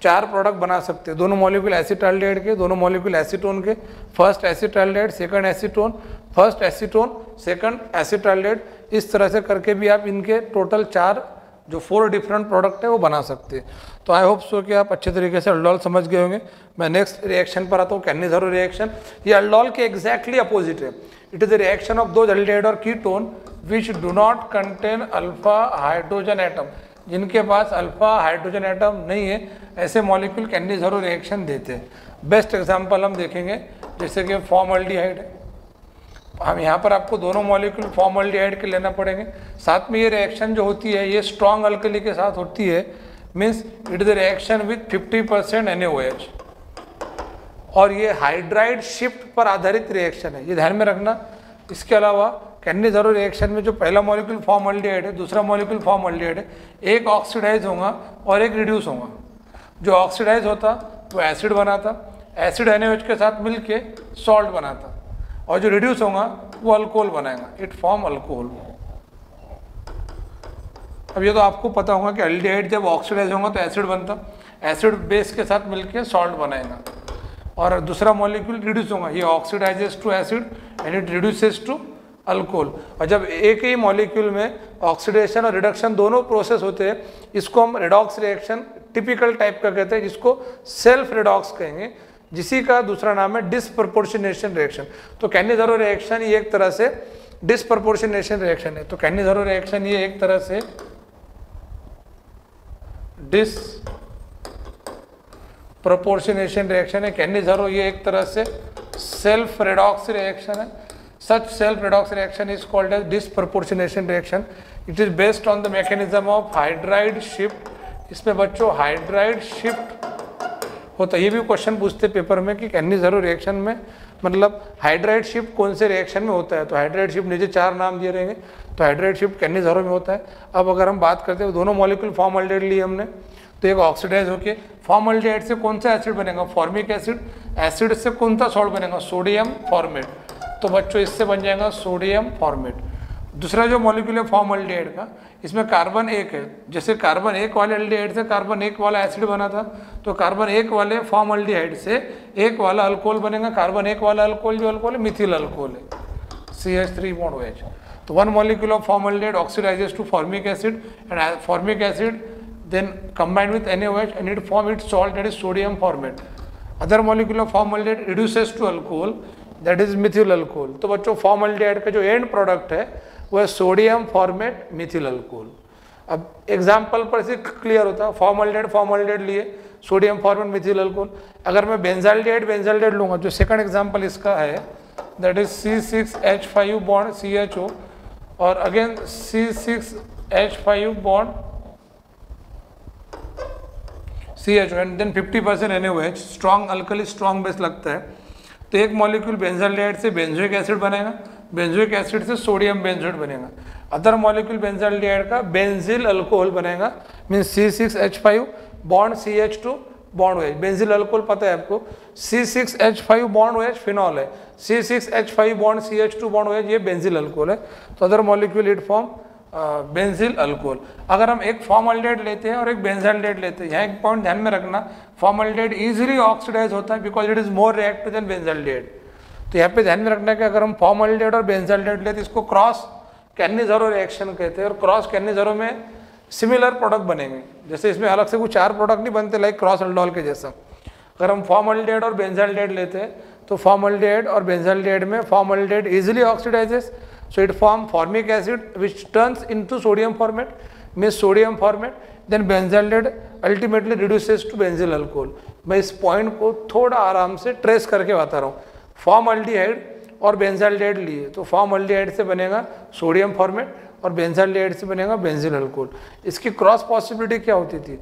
चार प्रोडक्ट बना सकते हैं। दोनों मॉलिक्यूल एसिटाल्डेट के, दोनों मॉलिक्यूल एसीटोन के। First acetaldehyde second acetone first acetone second acetaldehyde इस तरह से करके भी आप इनके टोटल चार, जो फोर डिफरेंट प्रोडक्ट है, वो बना सकते हैं। तो आई होप सो कि आप अच्छे तरीके से अल्डोल समझ गए होंगे। मैं नेक्स्ट रिएक्शन पर आता हूँ कैनिजरो रिएक्शन ये अल्डोल के एग्जैक्टली अपोजिट है। It is the reaction of दो अल्डेड और ketone which do not contain alpha hydrogen atom जिनके पास अल्फ़ा हाइड्रोजन एटम नहीं है, ऐसे मॉलिक्यूल कैंडिजरो रिएक्शन देते हैं। बेस्ट एग्जांपल हम देखेंगे, जैसे कि फॉर्मल्डिहाइड है। हम यहाँ पर आपको दोनों मॉलिक्यूल फॉर्मल्डिहाइड के लेना पड़ेंगे। साथ में ये रिएक्शन जो होती है, ये स्ट्रॉन्ग अल्कली के साथ होती है means it is reaction with 50 percent N और ये हाइड्राइड शिफ्ट पर आधारित रिएक्शन है। ये ध्यान में रखना। इसके अलावा कैनिजरो रिएक्शन में जो पहला मॉलिक्यूल फॉर्म है, दूसरा मॉलिक्यूल फॉर्म है, एक ऑक्सीडाइज होगा और एक रिड्यूस होगा। जो ऑक्सीडाइज होता, वो एसिड बनाता एसिड एनएच के साथ मिलके सॉल्ट बनाता और जो रिड्यूस होगा, वो अल्कोहल बनाएगा। इट फॉर्म अल्कोहल अब ये तो आपको पता होगा कि अल्डिहाइड जब ऑक्सीडाइज होगा तो एसिड बनता। एसिड बेस के साथ मिलके सॉल्ट बनाएगा। और दूसरा मॉलिक्यूल रिड्यूस होगा। ये oxidises to acid and it reduces to alcohol और जब एक ही मॉलिक्यूल में ऑक्सीडेशन और रिडक्शन दोनों प्रोसेस होते हैं, इसको हम रिडॉक्स रिएक्शन टिपिकल टाइप का कहते हैं, जिसको सेल्फ रिडॉक्स कहेंगे, जिसी का दूसरा नाम है डिसप्रपोर्शनेशन रिएक्शन तो कैनिजरो रिएक्शन ये एक तरह से डिसप्रपोर्शनेशन रिएक्शन है. तो कैनिजरो रिएक्शन ये एक तरह से डिस प्रोपोर्शनेशन रिएक्शन है. कैनिजरो ये एक तरह से सेल्फ रिडॉक्स रिएक्शन है. Such self-redox reaction is called as disproportionation reaction. It is based on the mechanism of hydride shift. इसमें बच्चों हाइड्राइड शिफ्ट होता है। ये भी क्वेश्चन पूछते पेपर में कि कैनी ज़रूर रिएक्शन में मतलब हाइड्राइड शिफ्ट कौन से रिएक्शन में होता है? तो हाइड्राइड शिफ्ट नीचे चार नाम दिए रहेंगे। तो हाइड्राइड शिफ्ट कैनी ज़रूर में होता है। अब अगर हम बात करते हैं, दोनों मॉलिक्यूल फॉर्म अल्डेड लिए हमने। तो एक ऑक्सीडाइज होके फॉर्म अल्डेड से कौन सा एसिड बनेगा? फॉर्मिक एसिड एसिड से कौन सा सॉल्ट बनेगा? सोडियम फॉर्मेट तो बच्चों, इससे बन जाएगा सोडियम फॉर्मेट। दूसरा जो मॉलिक्यूल है फॉर्म अल्डिहाइड का, इसमें कार्बन एक है। जैसे कार्बन एक वाले अल्डिहाइड से कार्बन एक वाला एसिड बना था तो कार्बन एक वाले फॉर्म से एक वाला अल्कोहल बनेगा, कार्बन एक वाला अल्कोहल जो अल्कोहल है, मिथिल अल्कोहल है। सी एच थ्री एच तो one molecule of formaldehyde oxidises to formic acid and formic acid then combined with NaOH and it form its salt, that is sodium formate. Other molecule of formaldehyde reduces to alcohol that is methyl alcohol तो बच्चों formaldehyde का जो end product है वह sodium formate methyl alcohol अब example पर से clear होता है। फॉर्मल्डिहाइड फॉर्मल्डिहाइड लिए सोडियम फॉर्मेट मिथिल अल्कोहल अगर मैं बेंजाल्डिहाइड बेंजाल्डिहाइड लूँगा जो सेकंड एग्ज़ाम्पल इसका है। That is C six H five bond C H O और again C six H five bond C H O and then fifty percent N H strong alkali strong base लगता है। तो एक molecule benzaldehyde से benzoic acid बनेगा benzoic acid से sodium benzoate बनेगा। Other molecule benzaldehyde का बेंजिल अल्कोहल बनेगा mean C six H five bond C H two bond wedge benzyl alcohol पता है आपको? C six H five bond wedge phenol है। C six H five bond C H two bond wedge ये benzyl alcohol है। तो other molecule it form benzyl alcohol अगर हम एक फॉर्मल्डेट लेते हैं और एक बेंजाल्डेट लेते हैं, यहाँ एक पॉइंट ध्यान में रखना फॉर्मल्डेट इजीली ऑक्सीडाइज होता है because it is more reactive than benzaldehyde तो यहाँ पे ध्यान में रखना है कि अगर हम फॉर्मल्डेट और बेंजाल्डेट लेते इसको क्रॉस कैनिजरो रिएक्शन कहते हैं और क्रॉस कैनिजरो में सिमिलर प्रोडक्ट बनेंगे। जैसे इसमें अलग से कुछ चार प्रोडक्ट नहीं बनते लाइक क्रॉस अल्डोल के जैसा। अगर हम फॉर्मल्डेट और बेंजाल्डेट लेते हैं तो फॉर्मल्डेट और बेंजाल्डेट में formaldehyde easily oxidises So it forms formic acid which turns into sodium format, means sodium format, then benzaldehyde ultimately reduces to benzyl alcohol. मैं इस पॉइंट को थोड़ा आराम से ट्रेस करके बता रहा हूँ। फॉर्म अल्डिहाइड और बेंजाल्डेहाइड लिए। तो फॉर्म अल्डिहाइड से बनेगा सोडियम फॉर्मेट और बेंजाल्डेहाइड से बनेगा बेंजिल अल्कोहल इसकी क्रॉस पॉसिबिलिटी क्या होती थी?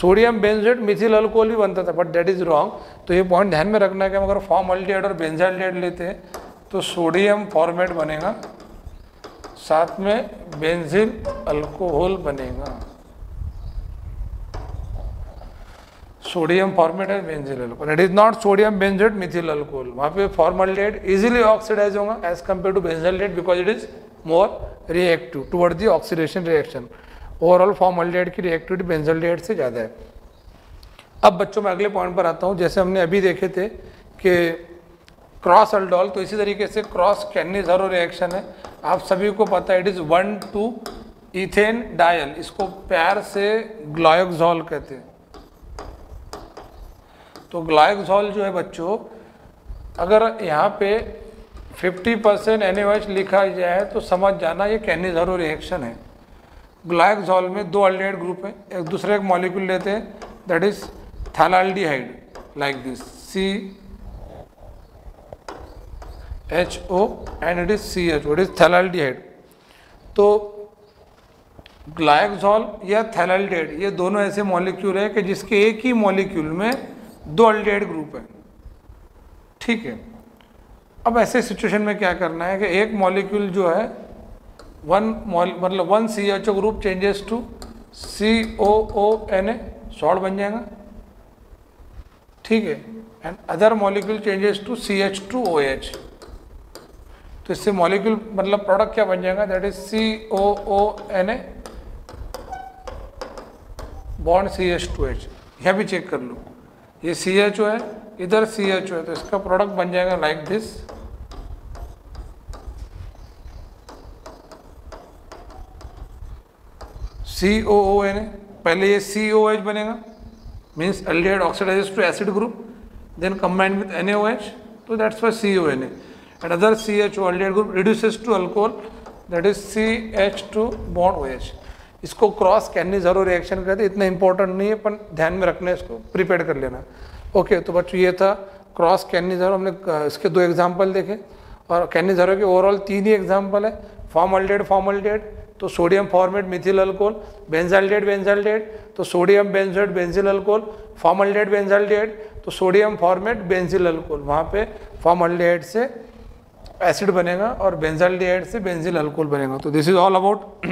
सोडियम बेंजेट मिथिल अल्कोहल भी बनता था बट दैट इज़ रॉन्ग तो ये पॉइंट ध्यान में रखना है कि अगर फॉर्म अल्डिहाइड और बेंजाल्डेहाइड लेते हैं तो सोडियम फॉर्मेट बनेगा, साथ में बेंजिल अल्कोहल बनेगा। सोडियम फॉर्मेट है benzyl alcohol. It is not sodium benzoate methyl alcohol वहाँ पे फॉर्मल्डेट इजिली ऑक्सीडाइज होगा as compare to benzaldehyde because it is more reactive toward the oxidation reaction overall formaldehyde की reactivity बेंजल्डेट से ज़्यादा है। अब बच्चों, में अगले पॉइंट पर आता हूँ। जैसे हमने अभी देखे थे कि क्रॉस अल्डोल तो इसी तरीके से क्रॉस कैनिजरो रिएक्शन है। आप सभी को पता है it is one two ethane diol इसको प्यार से ग्लायोक्सॉल कहते हैं। तो ग्लाइकोजॉल जो है बच्चों, अगर यहाँ पे 50 परसेंट एन लिखा जाए तो समझ जाना ये कैनिजरो रिएक्शन है। ग्लाइकोजॉल में दो अल्डेहाइड ग्रुप है, एक दूसरे एक मॉलिक्यूल लेते हैं that is phthalaldehyde like this C H O and it is C H O it is phthalaldehyde तो ग्लाइकोजॉल या थैलाल्डेहाइड ये दोनों ऐसे मॉलिक्यूल है कि जिसके एक ही मॉलिक्यूल में दो अल्डेड ग्रुप है। ठीक है। अब ऐसे सिचुएशन में क्या करना है कि एक मॉलिक्यूल जो है वन मतलब one C H O group changes to C O O N A salt बन जाएगा। ठीक है। And other molecule changes to C H two O H तो इससे मॉलिक्यूल मतलब प्रोडक्ट क्या बन जाएगा? That is C O O N A bond C H two H यह भी चेक कर लो। ये सी एच ओ है, इधर सी एच ओ है तो इसका प्रोडक्ट बन जाएगा like this C O O N A पहले ये सी ओ एच बनेगा means aldehyde oxidise to acid group then combined with N A O H तो that's why C O N and aldehyde group reduces to alcohol that is C H two bond O H इसको cross Cannizzaro reaction कहते इतना important नहीं है, पर ध्यान में रखना है इसको प्रिपेयर कर लेना। ओके तो बच्चों, ये था क्रॉस कैनी ज़रूर, हमने इसके दो एग्ज़ाम्पल देखे। और कैनी जरो के ओवरऑल तीन ही एग्ज़ाम्पल है फॉर्मल्डेट फॉर्मल्डेट तो sodium formate methyl alcohol benzaldehyde benzaldehyde तो sodium benzoate benzyl alcohol formaldehyde benzaldehyde तो सोडियम फॉर्मेट बेंजिल अल्कोहल वहाँ पे फॉर्मल्डेट से एसिड बनेगा और बेंजाल्डेट से बेंजिल अल्कोहल बनेगा। तो this is all about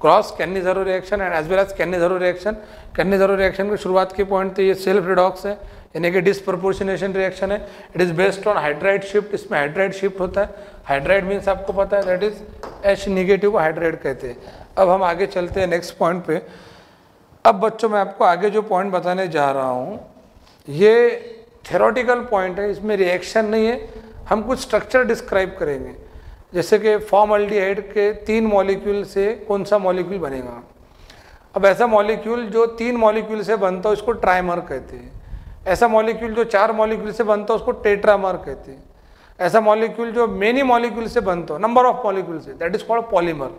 cross Cannizzaro reaction and as well as Cannizzaro reaction Cannizzaro ज़रूर रिएक्शन की शुरुआत के पॉइंट तो ये सेल्फ रिडॉक्स है, यानी कि डिसप्रपोर्शनेशन रिएक्शन है। It is based on hydride shift इसमें हाइड्राइड शिफ्ट होता है। हाइड्राइड मीन्स आपको पता है that is H negative hydride कहते हैं। अब हम आगे चलते हैं नेक्स्ट पॉइंट पे। अब बच्चों, मैं आपको आगे जो पॉइंट बताने जा रहा हूँ, ये थेरोटिकल पॉइंट है, इसमें रिएक्शन नहीं है। हम कुछ स्ट्रक्चर डिस्क्राइब करेंगे। जैसे कि फॉर्मल्डिहाइड के तीन मॉलिक्यूल से कौन सा मॉलिक्यूल बनेगा। अब ऐसा मॉलिक्यूल जो तीन मॉलिक्यूल से बनता है, उसको ट्राइमर कहते हैं। ऐसा मॉलिक्यूल जो चार मॉलिक्यूल से बनता है, उसको टेट्रामर कहते हैं। ऐसा मॉलिक्यूल जो मेनी मॉलिक्यूल से बनता हो नंबर ऑफ़ मॉलिक्यूल से दैट इज़ कॉल्ड पॉलीमर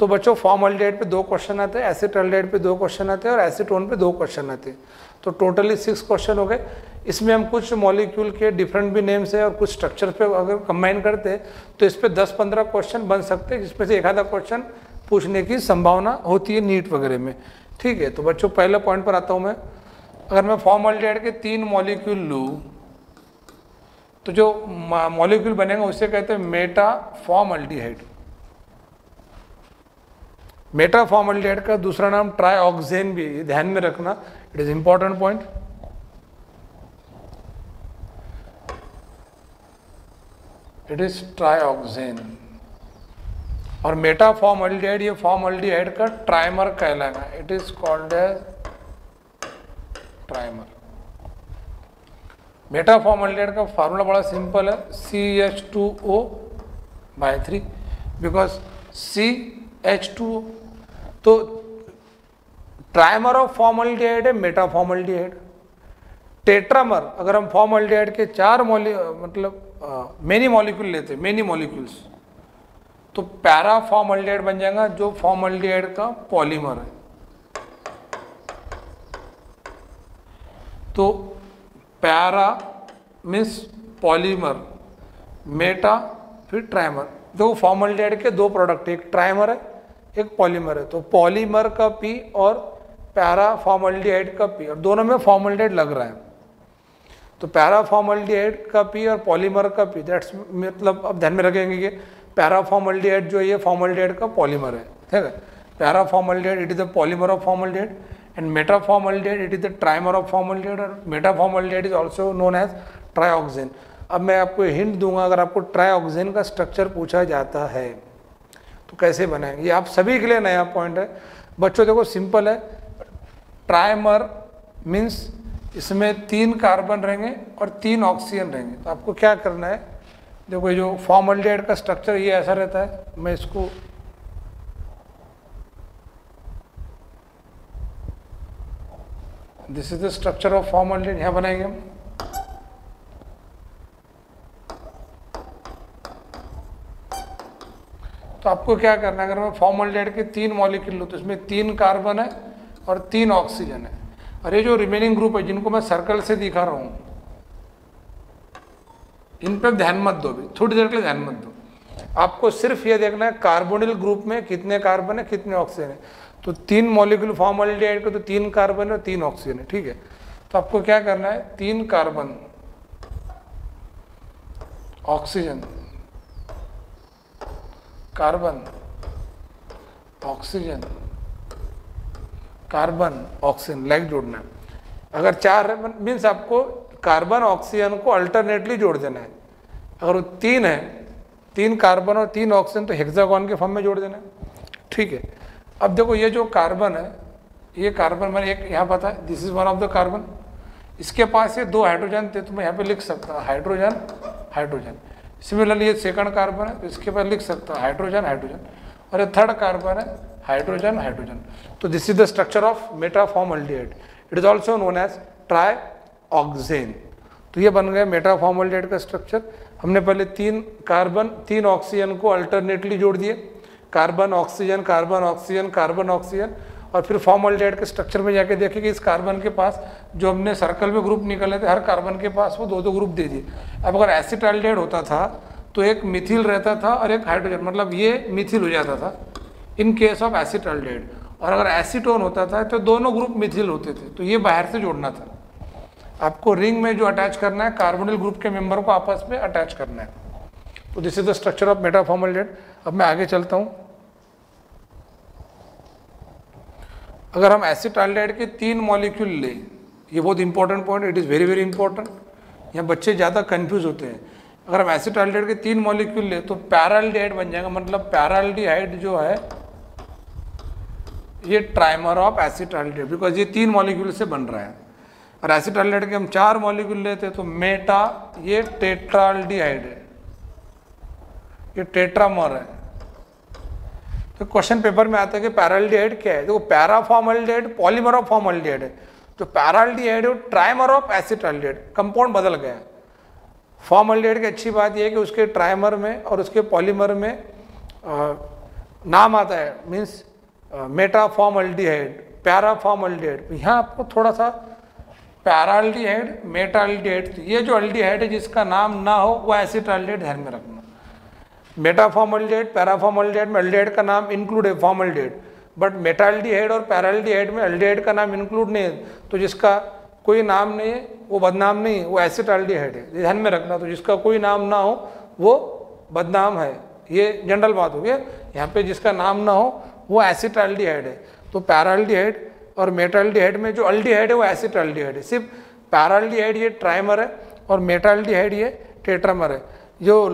तो बच्चों फॉर्मल्डिहाइड पे दो क्वेश्चन आते हैं एसिटल्डिहाइड पे दो क्वेश्चन आते हैं और एसिटोन पे दो क्वेश्चन आते हैं। तो टोटली सिक्स क्वेश्चन हो गए। इसमें हम कुछ मॉलिक्यूल के डिफरेंट भी नेम्स है और कुछ स्ट्रक्चर पे अगर कंबाइन करते तो इस पर दस पंद्रह क्वेश्चन बन सकते जिसमें से एक आधा क्वेश्चन पूछने की संभावना होती है नीट वगैरह में। ठीक है तो बच्चों, पहले पॉइंट पर आता हूँ मैं। अगर मैं फॉर्मल्डिहाइड के तीन मॉलिक्यूल लूँ तो जो मॉलिक्यूल बनेगा उसे कहते हैं मेटा फॉर्मल्डिहाइड मेटा फॉर्मल्डिहाइड का दूसरा नाम ट्राईऑक्सेन भी ध्यान में रखना it is important point it is trioxane और मेटा फॉर्मल्डिहाइड ये फॉर्म फॉर्मल्डिहाइड का ट्राइमर कहलाएगा it is called as trimer meta form formaldehyde का फार्मूला बड़ा सिंपल है। C H two O by three because C H two तो trimer of formaldehyde है meta formaldehyde tetramer अगर हम फॉर्म फॉर्मल्डिहाइड के चार मॉलि मतलब मेनी मॉलिक्यूल लेते मेनी मॉलिक्यूल्स तो पैरा फॉर्मल्डिहाइड बन जाएगा, जो फॉर्मल्डिहाइड का पॉलीमर है. तो पैरा मीन्स पॉलीमर मेटा फिर ट्राइमर दो फॉर्मल्डिहाइड के दो प्रोडक्ट एक ट्राइमर है, एक पॉलीमर है. तो पॉलीमर का पी और पैरा फॉर्मल्डिहाइड का पी और दोनों में फॉर्मल्डिहाइड लग रहा है. तो पैरा फॉर्मल्डिहाइड का पी और पॉलीमर का पी दैट्स मतलब अब ध्यान में रखेंगे कि पैरा फॉर्मल्डिहाइड जो है, ये फॉर्मल्डिहाइड का पॉलीमर है, ठीक है? Para formaldehyde it is the polymer of formaldehyde and metaformaldehyde, it is the trimer of formaldehyde or metaformaldehyde is also known as trioxane. अब मैं आपको हिंट दूँगा, अगर आपको ट्राइऑक्सिन का स्ट्रक्चर पूछा जाता है तो कैसे बनाएँगे? ये आप सभी के लिए नया पॉइंट है। बच्चों, देखो सिंपल है। ट्राइमर मीन्स इसमें तीन कार्बन रहेंगे और तीन ऑक्सीजन रहेंगे। तो आपको क्या करना है? देखो ये जो फॉर्मल्डेड का स्ट्रक्चर ये ऐसा रहता है। मैं इसको this is the structure of formaldehyde यहाँ बनाएँगे हम। तो आपको क्या करना है? अगर मैं फॉर्मल्डेड के तीन मॉलिक्यूल लूँ तो इसमें तीन कार्बन है और तीन ऑक्सीजन है। और ये जो रिमेनिंग ग्रुप है, जिनको मैं सर्कल से दिखा रहा हूँ, इन पर ध्यान मत दो भी थोड़ी देर के लिए ध्यान मत दो। आपको सिर्फ़ ये देखना है कार्बोनिल ग्रुप में कितने कार्बन है, कितने ऑक्सीजन है। तो तीन मॉलिक्यूल फॉर्मल्डिहाइड के तो तीन कार्बन और तीन ऑक्सीजन है, ठीक है? तो आपको क्या करना है, तीन carbon oxygen carbon oxygen carbon oxygen like जोड़ना है। अगर चार है मीन्स आपको कार्बन ऑक्सीजन को अल्टरनेटली जोड़ देना है। अगर वो तीन है, तीन कार्बन और तीन ऑक्सीजन तो हेक्सागोन के फॉर्म में जोड़ देना है। ठीक है। अब देखो, ये जो कार्बन है, ये कार्बन मैंने एक यहाँ पता है this is one of the carbon इसके पास ये दो हाइड्रोजन थे तो मैं यहाँ पे लिख सकता हाइड्रोजन हाइड्रोजन सिमिलरली ये सेकंड कार्बन है तो इसके पास लिख सकता हाइड्रोजन हाइड्रोजन और ये थर्ड कार्बन है हाइड्रोजन हाइड्रोजन तो this is the structure of metaformaldehyde it is also known as tri oxygen तो ये बन गया मेटाफॉर्मल्डेट का स्ट्रक्चर हमने पहले तीन कार्बन तीन ऑक्सीजन को अल्टरनेटली जोड़ दिए. Carbon oxygen carbon oxygen carbon oxygen और फिर फॉर्मल्डेट के स्ट्रक्चर में जाके देखे कि इस कार्बन के पास जो हमने सर्कल में ग्रुप निकले थे, हर कार्बन के पास वो दो दो ग्रुप दे दिए. अब अगर एसिटाल्डेड होता था तो एक मिथिल रहता था और एक हाइड्रोजन मतलब ये मिथिल हो जाता था. इन केस ऑफ़ एसिटाल्डेड और अगर एसीटोन होता था तो दोनों ग्रुप मिथिल होते थे तो ये बाहर से जोड़ना था। आपको रिंग में जो अटैच करना है कार्बोनिल ग्रुप के मेंबर को आपस में अटैच करना है। तो this is the structure of metaformal अब मैं आगे चलता हूँ। अगर हम एसिटाल्डेड के तीन मॉलिक्यूल ले, ये बहुत important point it is very very important यहाँ बच्चे ज़्यादा कंफ्यूज होते हैं। अगर हम एसिटाल्डेड के तीन मॉलिक्यूल ले तो पैराल्डेड बन जाएगा। मतलब पैराल्डिहाइड जो है ये ट्राइमर ऑफ़ एसिटाल्डेड बिकॉज़ ये तीन मॉलिक्यूल से बन रहा है। और एसिटाल्डेट के हम चार मॉलिक्यूल लेते हैं तो मेटा ये टेट्राल्डिहाइड है। ये टेट्रामर है। तो क्वेश्चन पेपर में आता है कि पैराल्डिहाइड क्या है? देखो पैराफॉर्मल्डिहाइड पॉलीमर ऑफ़ फॉर्मल्डिहाइड है तो paraldehyde trimer of acetaldehyde compound बदल गया फॉर्मल्डिहाइड की अच्छी बात यह है कि उसके ट्राइमर में और उसके पॉलीमर में आ, नाम आता है। Means metaformaldehyde, paraformaldehyde. यहाँ आपको थोड़ा सा पैराल्डिहाइड, मेटाल्डिहाइड ये जो अल्डिहाइड है जिसका नाम ना हो, वो एसिटाल्डिहाइड ध्यान में रखना। मेटाफॉर्मल्डिहाइड, पैराफॉर्मल्डिहाइड में अल्डिहाइड का नाम इंक्लूड है, फॉर्मल्डिहाइड। बट मेटाल्डिहाइड और पैराल्डिहाइड में अल्डिहाइड का नाम इंक्लूड नहीं है तो जिसका कोई नाम नहीं है, वो बदनाम नहीं है, वो एसिटाल्डिहाइड है। ध्यान में रखना तो जिसका कोई नाम ना हो, वो बदनाम है। ये जनरल बात हो गया। यहाँ पे जिसका नाम ना हो वो एसिटाल्डिहाइड है। तो पैराल्डिहाइड और मेटाल्डिहाइड में जो अल्डिहाइड है, वो एसिड अल्डिहाइड है। सिर्फ़ पैराल्डिहाइड ये ट्राइमर है और मेटाल्डिहाइड ये टेट्रामर है। जो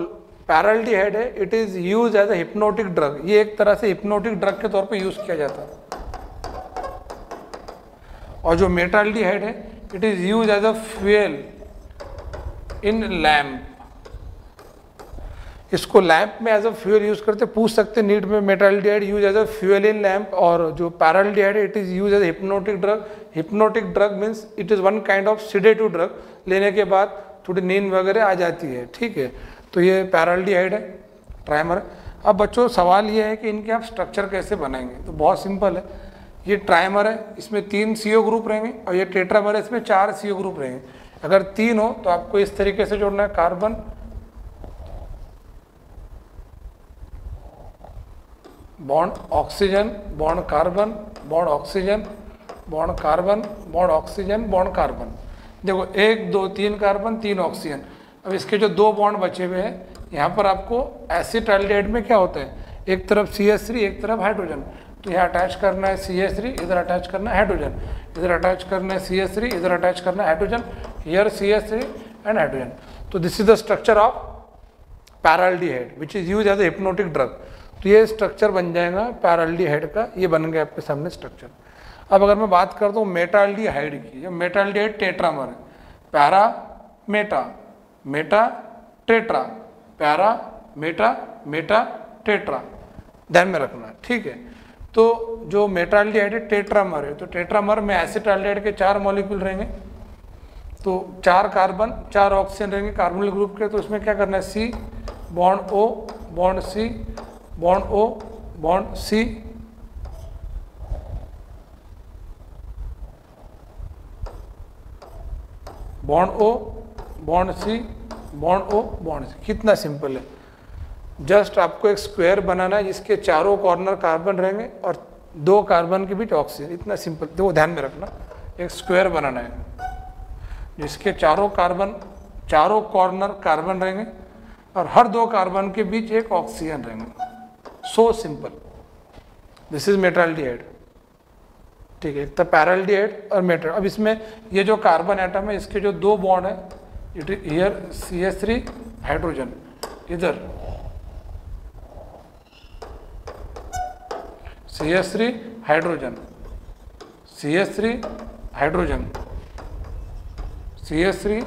पैराल्डिहाइड है it is use as a hypnotic drug ये एक तरह से हिप्नोटिक ड्रग के तौर पे यूज़ किया जाता है। और जो मेटाल्डिहाइड है it is use as a fuel in lamp इसको लैंप में एज अ फ्यूल यूज़ करते, पूछ सकते, नीट में metaldehyde use as a fuel in lamp और जो paraldehyde it is use as hypnotic drug hypnotic drug means it is one kind of sedative drug लेने के बाद थोड़ी नींद वगैरह आ जाती है, ठीक है? तो ये पैराल्डिहाइड है ट्राइमर अब बच्चों, सवाल ये है कि इनके आप स्ट्रक्चर कैसे बनाएँगे? तो बहुत सिंपल है। ये ट्राइमर है, इसमें तीन सीओ ग्रुप रहेंगे, और ये टेट्रामर है, इसमें चार सीओ ग्रुप रहेंगे। अगर तीन हो तो आपको इस तरीके से जोड़ना है carbon bond oxygen, bond carbon, bond oxygen, bond carbon, bond oxygen, bond carbon. देखो, एक, दो, तीन कार्बन, तीन ऑक्सीजन। अब इसके जो दो बॉन्ड बचे हुए हैं, यहाँ पर आपको एसिड एल्डेड में क्या होता है? एक तरफ़ सी एस थ्री एक तरफ़ हाइड्रोजन। तो यहाँ अटैच करना है सी एस थ्री इधर अटैच करना है हाइड्रोजन। इधर अटैच करना है सी एस थ्री इधर अटैच करना है hydrogen. Here C S three and hydrogen तो this is the structure of paraldehyde which is use as a hypnotic drug तो ये स्ट्रक्चर बन जाएगा पैराल्डीहाइड का, ये बन गया आपके सामने स्ट्रक्चर अब अगर मैं बात करता हूँ मेटाल्डीहाइड की जो मेटाल्डीहाइड टेट्रामर है। Para meta meta tetra para meta meta tetra ध्यान में रखना, ठीक है? तो जो मेटाल्डीहाइड है टेट्रामर है तो टेट्रामर में एसिटाल्डीहाइड के चार मॉलिक्यूल रहेंगे। तो चार कार्बन चार ऑक्सीजन रहेंगे कार्बोनिल ग्रुप के तो उसमें क्या करना है? C bond O bond C bond O, bond C. Bond O, bond C, bond O, bond C. कितना सिंपल है। जस्ट आपको एक स्क्वायर बनाना है जिसके चारों कॉर्नर कार्बन रहेंगे और दो कार्बन के बीच ऑक्सीजन। इतना सिंपल। देखो, ध्यान में रखना। एक स्क्वायर बनाना है जिसके चारों कार्बन, चारों कॉर्नर कार्बन रहेंगे और हर दो कार्बन के बीच एक ऑक्सीजन रहेंगे। So simple this is metaldehyde ठीक है? एक तो पैराल्डिहाइड और मेटल अब इसमें ये जो कार्बन एटम है, इसके जो दो बॉन्ड है it here C S three hydrogen इधर. C S three hydrogen C S three hydrogen C S three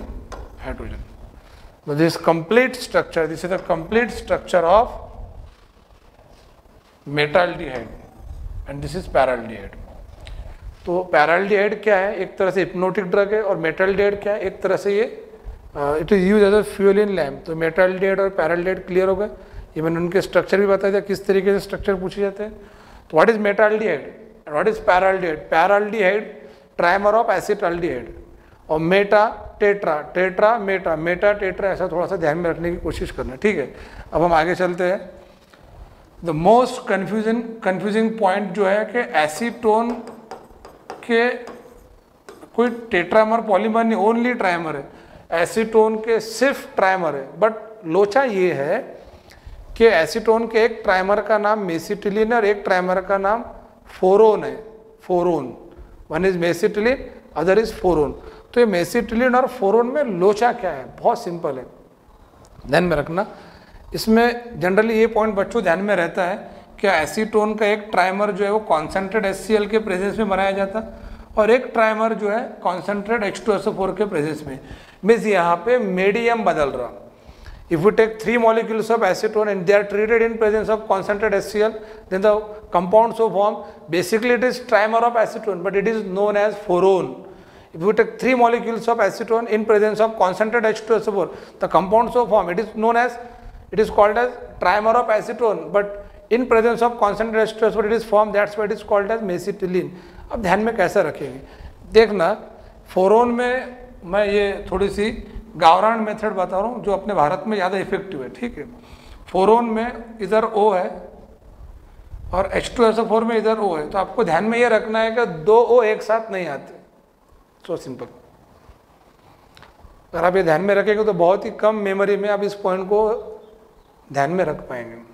hydrogen this complete structure this is the complete structure structure metaldehyde and this is paraldehyde. तो paraldehyde क्या है? एक तरह से hypnotic drug है, और metaldehyde क्या है? एक तरह से ये it is use as a fuel in lamp तो मेटाल्डिहाइड और पैराल्डिहाइड क्लियर हो गए। ये मैंने उनके स्ट्रक्चर भी बताया था, किस तरीके से स्ट्रक्चर पूछे जाते हैं। तो what is metaldehyde what is paraldehyde paraldehyde trimer of acetaldehyde और meta tetra tetra meta meta tetra ऐसा थोड़ा सा ध्यान में रखने की कोशिश करना, ठीक है? अब हम आगे चलते हैं। The most confusing confusing point जो है कि एसीटोन के कोई टेट्रामर पॉलीमर नहीं ओनली ट्राइमर है। एसीटोन के सिर्फ़ ट्राइमर है। बट लोचा ये है कि एसीटोन के एक ट्राइमर का नाम मेसिटिलिन और एक ट्राइमर का नाम फोरोन है। Phorone one is mesitylene other is phorone तो ये मेसिटिलिन और फोरोन में लोचा क्या है? बहुत सिंपल है। ध्यान में रखना। इसमें जनरली ये पॉइंट बच्चों ध्यान में रहता है कि एसीटोन का एक ट्राइमर जो है वो कॉन्सेंट्रेट एस के प्रेजेंस में बनाया जाता और एक ट्राइमर जो है कॉन्सेंट्रेट एच के प्रेजेंस में। मीन्स यहाँ पे मेडियम बदल रहा। If you take three molecules of acetone and they are treated in presence of concentrate S C L then the compound of form basically it is trimer of acetone but it is known as phorone if you take three molecules of acetone in presence of concentrate H two S four the compound of form it is known as it is called as trimer of acetone, but presence of concentrated H2SO4 it is formed, that's why it is called as mesitylene. अब ध्यान में कैसे रखेंगे? देखना फोरोन में मैं ये थोड़ी सी गावरान मेथड बता रहा हूँ जो अपने भारत में ज़्यादा इफ़ेक्टिव है ठीक है? फोरोन में इधर ओ है और एच टू एस फोर में इधर ओ है तो आपको ध्यान में ये रखना है कि दो ओ एक साथ नहीं आते। सो सिंपल अगर आप ये ध्यान में रखेंगे तो बहुत ही कम मेमोरी में आप इस पॉइंट को ध्यान में रख पाएँगे।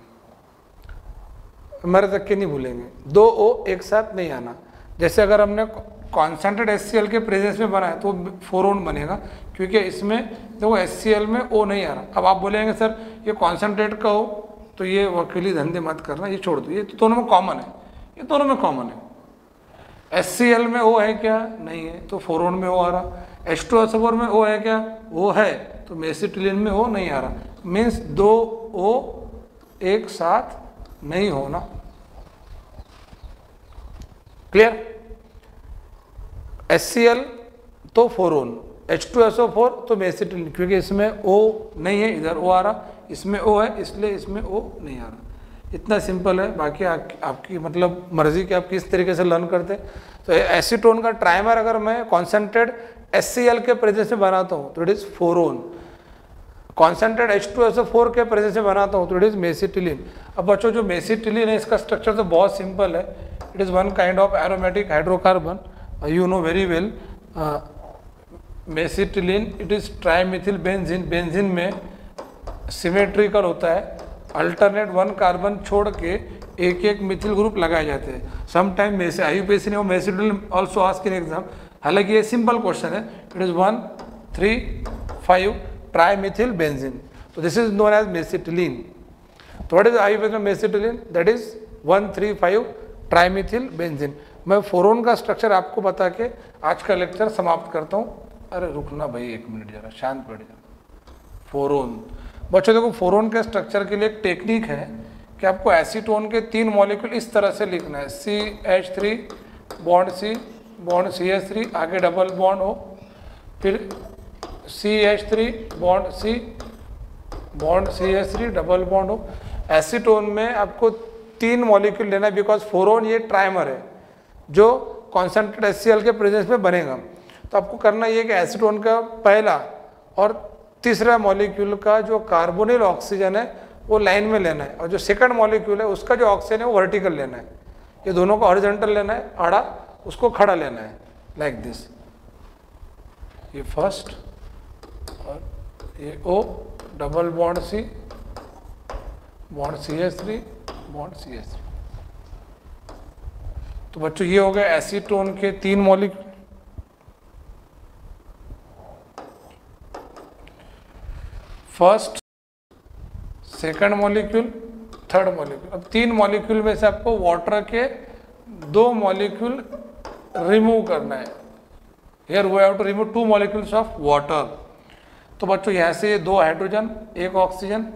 मर तक के नहीं भूलेंगे। दो ओ एक साथ नहीं आना। जैसे अगर हमने कॉन्सेंट्रेट एस के प्रेजेंस में बनाया तो फोर ओन बनेगा। क्योंकि इसमें, देखो एस में ओ नहीं आ रहा। अब आप बोलेंगे, सर, ये कॉन्सेंट्रेट का हो तो ये वकीली धंधे मत करना, ये छोड़ दो। ये तो दोनों में कॉमन है। ये दोनों में कॉमन है। SCL में ओ है क्या? नहीं है। तो फोर ओन में ओ आ रहा। एच टू एस में ओ है क्या? वो है। तो मेसिटिलिन में ओ नहीं आ रहा। मीन्स दो ओ एक साथ नहीं होना। क्लियर? एससीएल तो phorone H two S O four तो मेसिटिलिन क्योंकि इसमें ओ नहीं है इधर ओ आ रहा इसमें ओ है इसलिए इसमें ओ नहीं आ रहा। इतना सिंपल है बाकी आ, आपकी मतलब मर्ज़ी की आप किस तरीके से लर्न करते तो एसीटोन का ट्राइमर अगर मैं कॉन्सेंट्रेट एस के प्रेजेंस में बनाता हूँ तो it is phorone concentrate H two S O four के प्रेजेंस में बनाता हूँ तो इट इज़ मेसिटिलिन अब बच्चों, जो मेसिटिलिन है, इसका स्ट्रक्चर तो बहुत सिंपल है. It is one kind of aromatic hydrocarbon you know very well mesitylene it is trimethyl benzene benzene में सिमेट्रिकल होता है. अल्टरनेट वन कार्बन छोड़ के एक एक मिथिल ग्रुप लगाए जाते हैं. सम टाइम में से आई ने वो मेसिडल ऑल्सो आस्क इन एग्ज़ाम हालाँकि ये सिंपल क्वेश्चन है. It is one three five benzene तो this is known as mesitylene तो व्हाट इज़ आई में mesitylene that is one three five trimethyl benzene मैं फोरोन का स्ट्रक्चर आपको बता के आज का लेक्चर समाप्त करता हूँ। अरे, रुकना भाई, एक मिनट जरा, शांत बैठ जा फोरोन बच्चों, देखो फोरोन के स्ट्रक्चर के लिए एक टेक्निक है कि आपको एसीटोन के तीन मॉलिक्यूल इस तरह से लिखना है। C H three bond C bond C H three आगे डबल बॉन्ड हो, फिर C H three bond C bond C H three double bond हो। एसीटोन में आपको तीन मॉलिक्यूल लेना है बिकॉज़ फोरोन ये ट्राइमर है, जो कॉन्सेंट्रेट एस के प्रेजेंस में बनेगा। तो आपको करना ये कि एसीटोन का पहला और तीसरा मॉलिक्यूल का जो कार्बोनिल ऑक्सीजन है, वो लाइन में लेना है। और जो सेकंड मॉलिक्यूल है, उसका जो ऑक्सीजन है, वो वर्टिकल लेना है। ये दोनों को हॉरिजॉन्टल लेना है, आड़ा, उसको खड़ा लेना है। लाइक like दिस ये फ़र्स्ट ये O double bond C bond C S three bond C S three तो बच्चों, ये हो गए एसीटोन के तीन molecule first second molecule third molecule अब तीन मॉलिक्यूल में से आपको वाटर के दो मॉलिक्यूल रिमूव करना है। Here we have to remove two molecules of water तो बच्चों, यहाँ से दो हाइड्रोजन एक ऑक्सीजन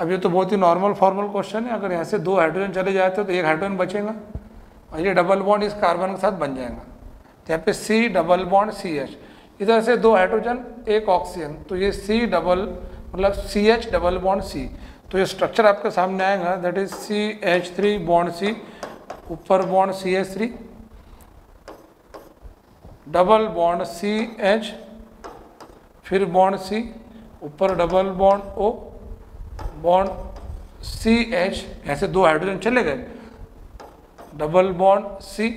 अब ये तो बहुत ही नॉर्मल फॉर्मल क्वेश्चन है, अगर यहाँ से दो हाइड्रोजन चले जाते तो एक हाइड्रोजन बचेगा और ये डबल बॉन्ड इस कार्बन के साथ बन जाएगा। तो यहाँ पे C double bond C H इधर से दो हाइड्रोजन एक ऑक्सीजन तो ये सी डबल मतलब C H double bond C तो ये स्ट्रक्चर आपके सामने आएगा that is C H three bond C ऊपर bond C H three double bond C H फिर बॉन्ड सी ऊपर double bond O bond C H ऐसे दो हाइड्रोजन चले गए। Double bond C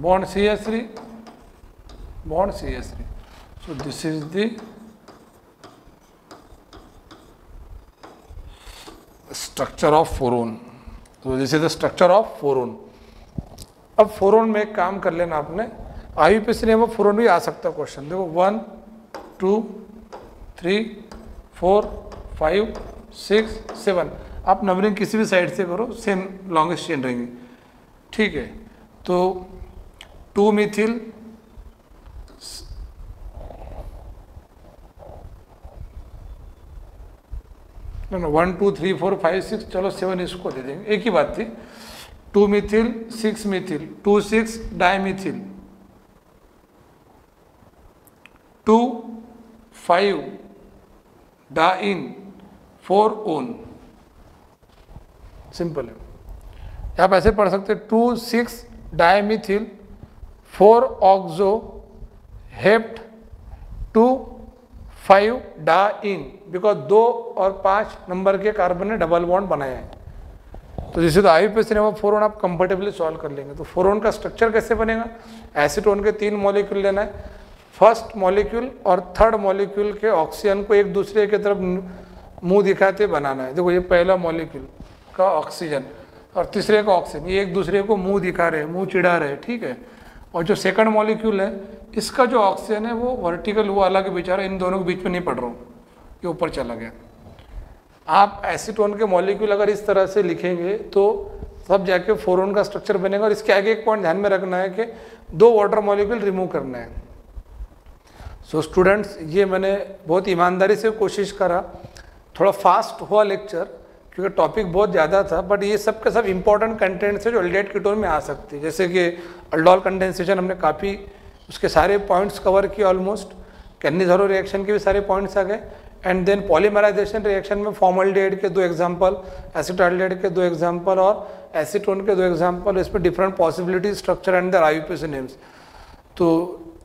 bond C H three bond CH3. So this is the structure of phorone तो this is the structure of phorone अब phorone में एक काम कर लेना आपने। आई पी सी में फोरोन भी आ सकता क्वेश्चन देखो one two three four five six seven आप नंबरिंग किसी भी साइड से करो सेम लॉन्गेस्ट चेन रहेंगे। ठीक है तो two methyl one two three four five six चलो सेवन इसको दे देंगे। एक ही बात थी two methyl six methyl two six dimethyl two five diene four own. Simple है। आप ऐसे पढ़ सकते two six dimethyl, four oxo, hept, two five diene, because दो और पाँच नंबर के कार्बन ने डबल बॉन्ड बनाया है। तो जैसे तो आई पे सिनेमा फोरोन आप कंफर्टेबली सॉल्व कर लेंगे। तो फोरोन का स्ट्रक्चर कैसे बनेगा? एसिटोन के तीन मॉलिक्यूल लेना है। फ़र्स्ट मॉलिक्यूल और थर्ड मॉलिक्यूल के ऑक्सीजन को एक दूसरे के तरफ़ मुँह दिखाते बनाना है। देखो, ये पहला मॉलिक्यूल का ऑक्सीजन और तीसरे का ऑक्सीजन, ये एक दूसरे को मुँह दिखा रहे हैं, मुँह चिढ़ा रहे हैं, ठीक है? और जो सेकंड मॉलिक्यूल है, इसका जो ऑक्सीजन है, वो वर्टिकल, वो अलग बेचारा, इन दोनों के बीच में नहीं पड़ रहा हूँ, ये ऊपर चला गया। आप एसीटोन के मॉलिक्यूल अगर इस तरह से लिखेंगे तो सब जाके फोरोन का स्ट्रक्चर बनेगा और इसके आगे एक पॉइंट ध्यान में रखना है कि दो वाटर मॉलिक्यूल रिमूव करना है। सो so, स्टूडेंट्स ये मैंने बहुत ईमानदारी से कोशिश करा। थोड़ा फास्ट हुआ लेक्चर क्योंकि टॉपिक बहुत ज़्यादा था बट ये सब के सब इंपॉर्टेंट कंटेंट्स है जो एल्डेट कीटोन में आ सकते। हैं जैसे कि अल्डोल कंडेंसेशन हमने काफ़ी उसके सारे पॉइंट्स कवर किए ऑलमोस्ट कैनिजरो रिएक्शन के भी सारे पॉइंट्स आ गए। एंड देन पॉलीमराइजेशन रिएक्शन में फॉर्मल्डेड के दो एग्ज़ाम्पल एसिटाल्डेड के दो एग्ज़ाम्पल और एसीटोन के दो एग्ज़ाम्पल इसमें different possibility structure and their I names तो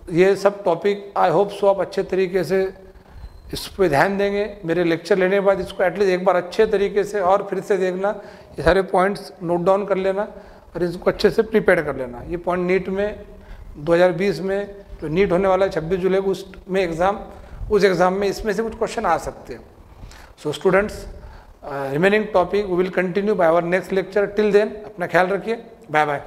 ये सब टॉपिक आई होप सो आप अच्छे तरीके से इस पर ध्यान देंगे। मेरे लेक्चर लेने के बाद इसको एटलीस्ट एक बार अच्छे तरीके से और फिर से देखना। ये सारे पॉइंट्स नोट डाउन कर लेना और इसको अच्छे से प्रिपेयर कर लेना। ये पॉइंट नीट में 2020 में, जो नीट होने वाला है, छब्बीस जुलाई को उस में एग्ज़ाम उस एग्ज़ाम में इसमें से कुछ क्वेश्चन आ सकते हैं। So students remaining topic we will continue by our next lecture till then अपना ख्याल रखिए। Bye bye